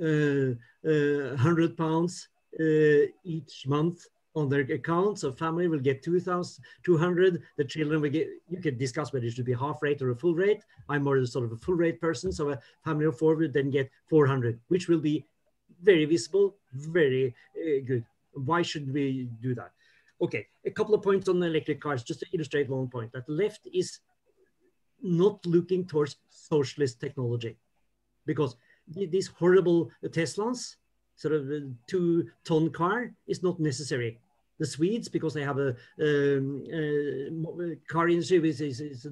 uh, 100 uh, pounds uh, each month on their accounts. So family will get 2,200. The children will get, you can discuss whether it should be half rate or a full rate. I'm more sort of a full rate person. So a family of four will then get 400, which will be very visible, very uh, good. Why should we do that? Okay, a couple of points on the electric cars, just to illustrate one point, that the left is not looking towards socialist technology because these horrible Teslas, sort of a two ton car is not necessary. The Swedes, because they have a, um, uh, car industry which is, is,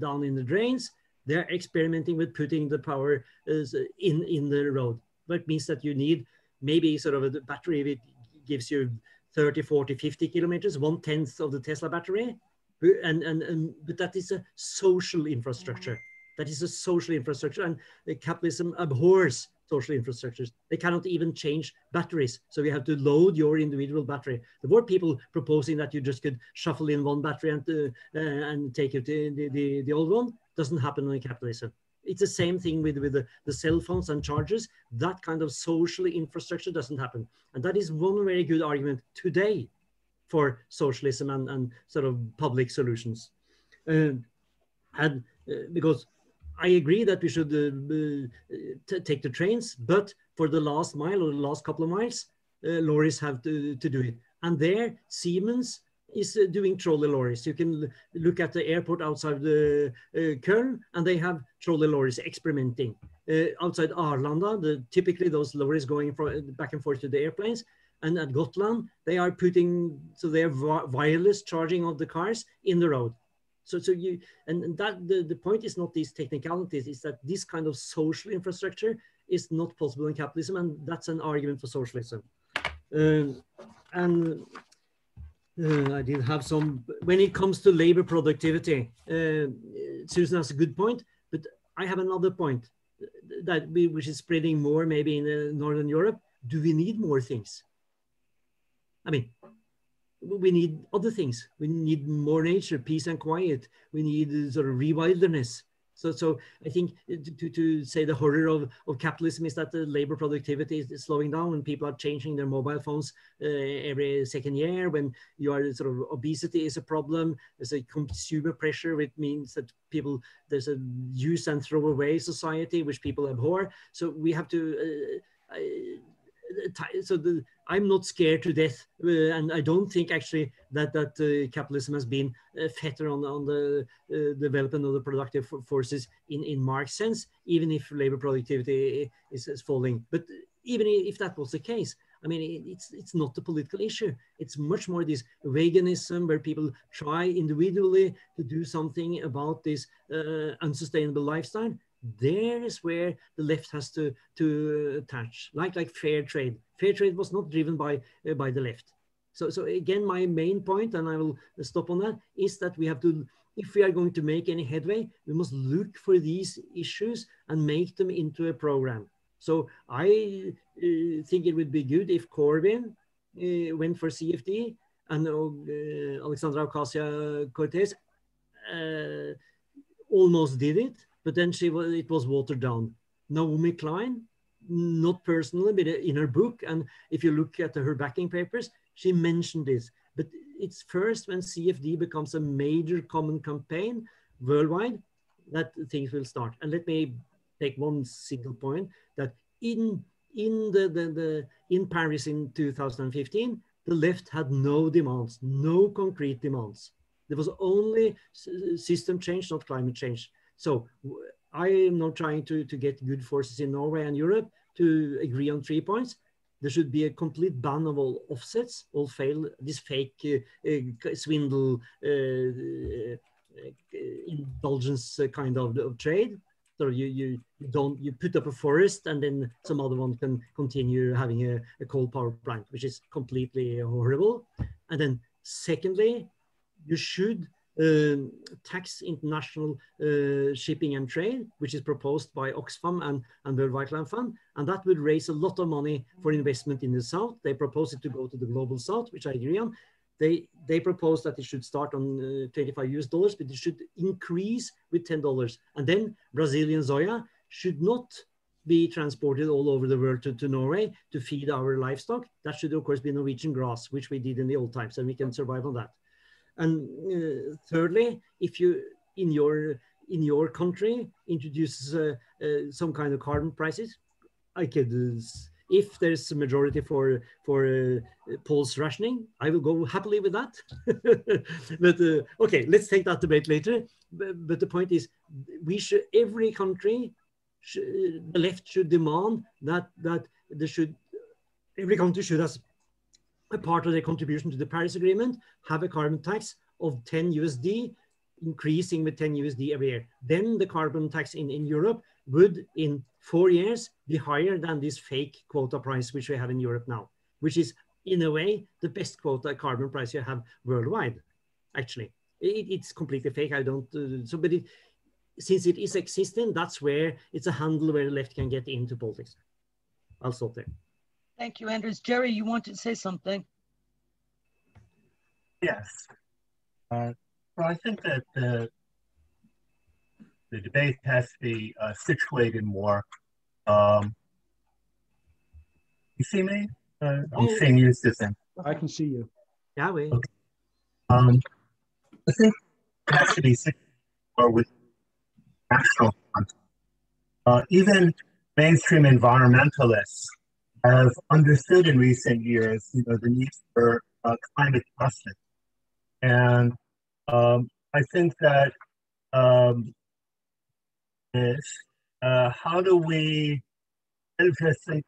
down in the drains, they're experimenting with putting the power in, in the road. That means that you need maybe sort of a battery that gives you 30, 40, 50 kilometers, one tenth of the Tesla battery. And, and, and, but that is a social infrastructure. That is a social infrastructure, and capitalism abhors social infrastructures. They cannot even change batteries. So you have to load your individual battery. There were people proposing that you just could shuffle in one battery and, uh, uh, and take it the, the, the old one. Doesn't happen in capitalism. It's the same thing with, with the, the cell phones and chargers. That kind of social infrastructure doesn't happen. And that is one very good argument today for socialism and, and sort of public solutions. Uh, and uh, because I agree that we should uh, take the trains, but for the last mile or the last couple of miles, uh, lorries have to, to do it. And there, Siemens is uh, doing trolley lorries. You can look at the airport outside the uh, Köln, and they have trolley lorries experimenting. Uh, outside Arlanda, the, typically those lorries going from, back and forth to the airplanes. And at Gotland, they are putting, so they have wireless charging of the cars in the road. So, so you, and, and that the, the point is not these technicalities, is that this kind of social infrastructure is not possible in capitalism, and that's an argument for socialism. Um, and uh, I did have some, when it comes to labor productivity, uh, Susan has a good point, but I have another point that we, which is spreading more maybe in uh, Northern Europe. Do we need more things? I mean, we need other things. We need more nature, peace and quiet. We need sort of rewilderness. So, so I think to, to say the horror of, of capitalism is that the labor productivity is slowing down and people are changing their mobile phones uh, every second year. When you are sort of obesity is a problem, there's a consumer pressure, which means that people, there's a use and throw away society, which people abhor. So we have to, uh, so the, I'm not scared to death, uh, and I don't think actually that that uh, capitalism has been uh, fetter on on the uh, development of the productive forces in in Marx sense, even if labor productivity is, is falling. But even if that was the case, I mean, it's it's not a political issue. It's much more this veganism where people try individually to do something about this uh, unsustainable lifestyle there is where the left has to to attach like like fair trade. Fair trade was not driven by uh, by the left. So so again my main point and i will stop on that is that we have to if we are going to make any headway we must look for these issues and make them into a program. So i uh, think it would be good if corbyn uh, went for cfd and uh, alexandra ocasio-cortez uh, almost did it but then she was, it was watered down. Naomi Klein, not personally, but in her book, and if you look at her backing papers, she mentioned this. But it's first when CFD becomes a major common campaign worldwide that things will start. And let me take one single point that in in the, the, the in Paris in 2015, the left had no demands, no concrete demands. There was only system change, not climate change. So I am not trying to, to get good forces in Norway and Europe to agree on three points. There should be a complete ban of all offsets, all fail, this fake uh, uh, swindle, uh, uh indulgence kind of, of trade. So you, you, you don't you put up a forest and then some other one can continue having a, a coal power plant, which is completely horrible. And then secondly, you should uh, tax international uh, shipping and trade, which is proposed by Oxfam and, and World Wildlife Fund. And that would raise a lot of money for investment in the South. They propose it to go to the global South, which I agree on. They, they propose that it should start on uh, 25 US dollars, but it should increase with $10. And then Brazilian soya should not be transported all over the world to, to Norway to feed our livestock. That should, of course, be Norwegian grass, which we did in the old times, and we can survive on that. And uh, thirdly, if you in your in your country introduce uh, uh, some kind of carbon prices, I could if there's a majority for for uh, rationing, I will go happily with that. but uh, okay, let's take that debate later. But, but the point is, we should every country, the left should demand that that there should every country should as a part of their contribution to the Paris Agreement have a carbon tax of 10 USD, increasing with 10 USD every year. Then the carbon tax in, in Europe would in four years be higher than this fake quota price which we have in Europe now, which is in a way the best quota carbon price you have worldwide. Actually, it, it's completely fake. I don't. Uh, so, but it, since it is existing, that's where it's a handle where the left can get into politics. I'll stop there. Thank you, Anders. Jerry, you want to say something? Yes. Uh, well, I think that the the debate has to be uh, situated more. Um, you see me? Uh, I'm oh. seeing you, Susan. I can see you. Yeah, we. Okay. Um, I think it has to be situated with national content. Uh, even mainstream environmentalists have understood in recent years, you know, the need for uh, climate justice. And um, I think that um, is uh, how do we think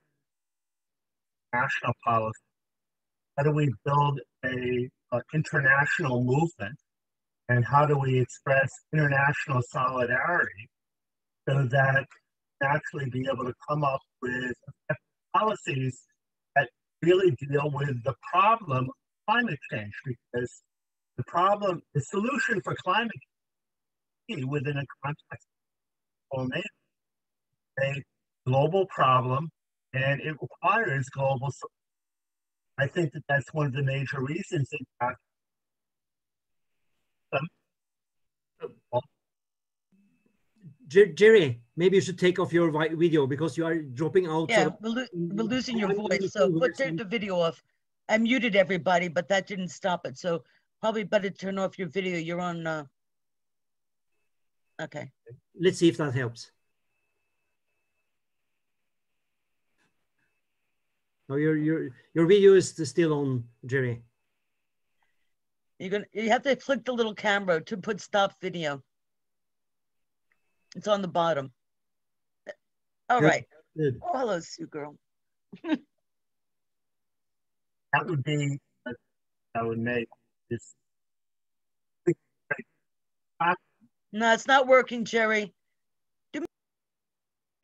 national policy? How do we build a, a international movement? And how do we express international solidarity so that actually be able to come up with policies that really deal with the problem of climate change because the problem, the solution for climate change within a context of a global problem and it requires global I think that that's one of the major reasons in fact Jerry, maybe you should take off your video because you are dropping out. Yeah, we're, lo we're losing your voice. So put the video off. I muted everybody, but that didn't stop it. So probably better turn off your video. You're on. Uh... Okay. Let's see if that helps. No, your your your video is still on, Jerry. You're gonna you have to click the little camera to put stop video. It's on the bottom. All Good. right. Good. Oh, hello, Sue girl. that would be, that would make this. No, it's not working, Jerry. Do,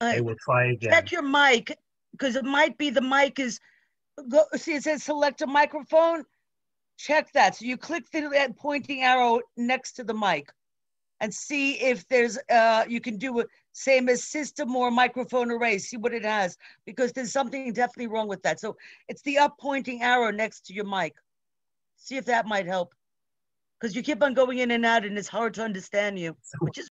uh, I will try again. Check your mic, because it might be the mic is, go, see it says select a microphone. Check that. So you click the pointing arrow next to the mic and see if there's uh you can do it same as system or microphone array see what it has because there's something definitely wrong with that. So it's the up pointing arrow next to your mic. See if that might help because you keep on going in and out and it's hard to understand you which is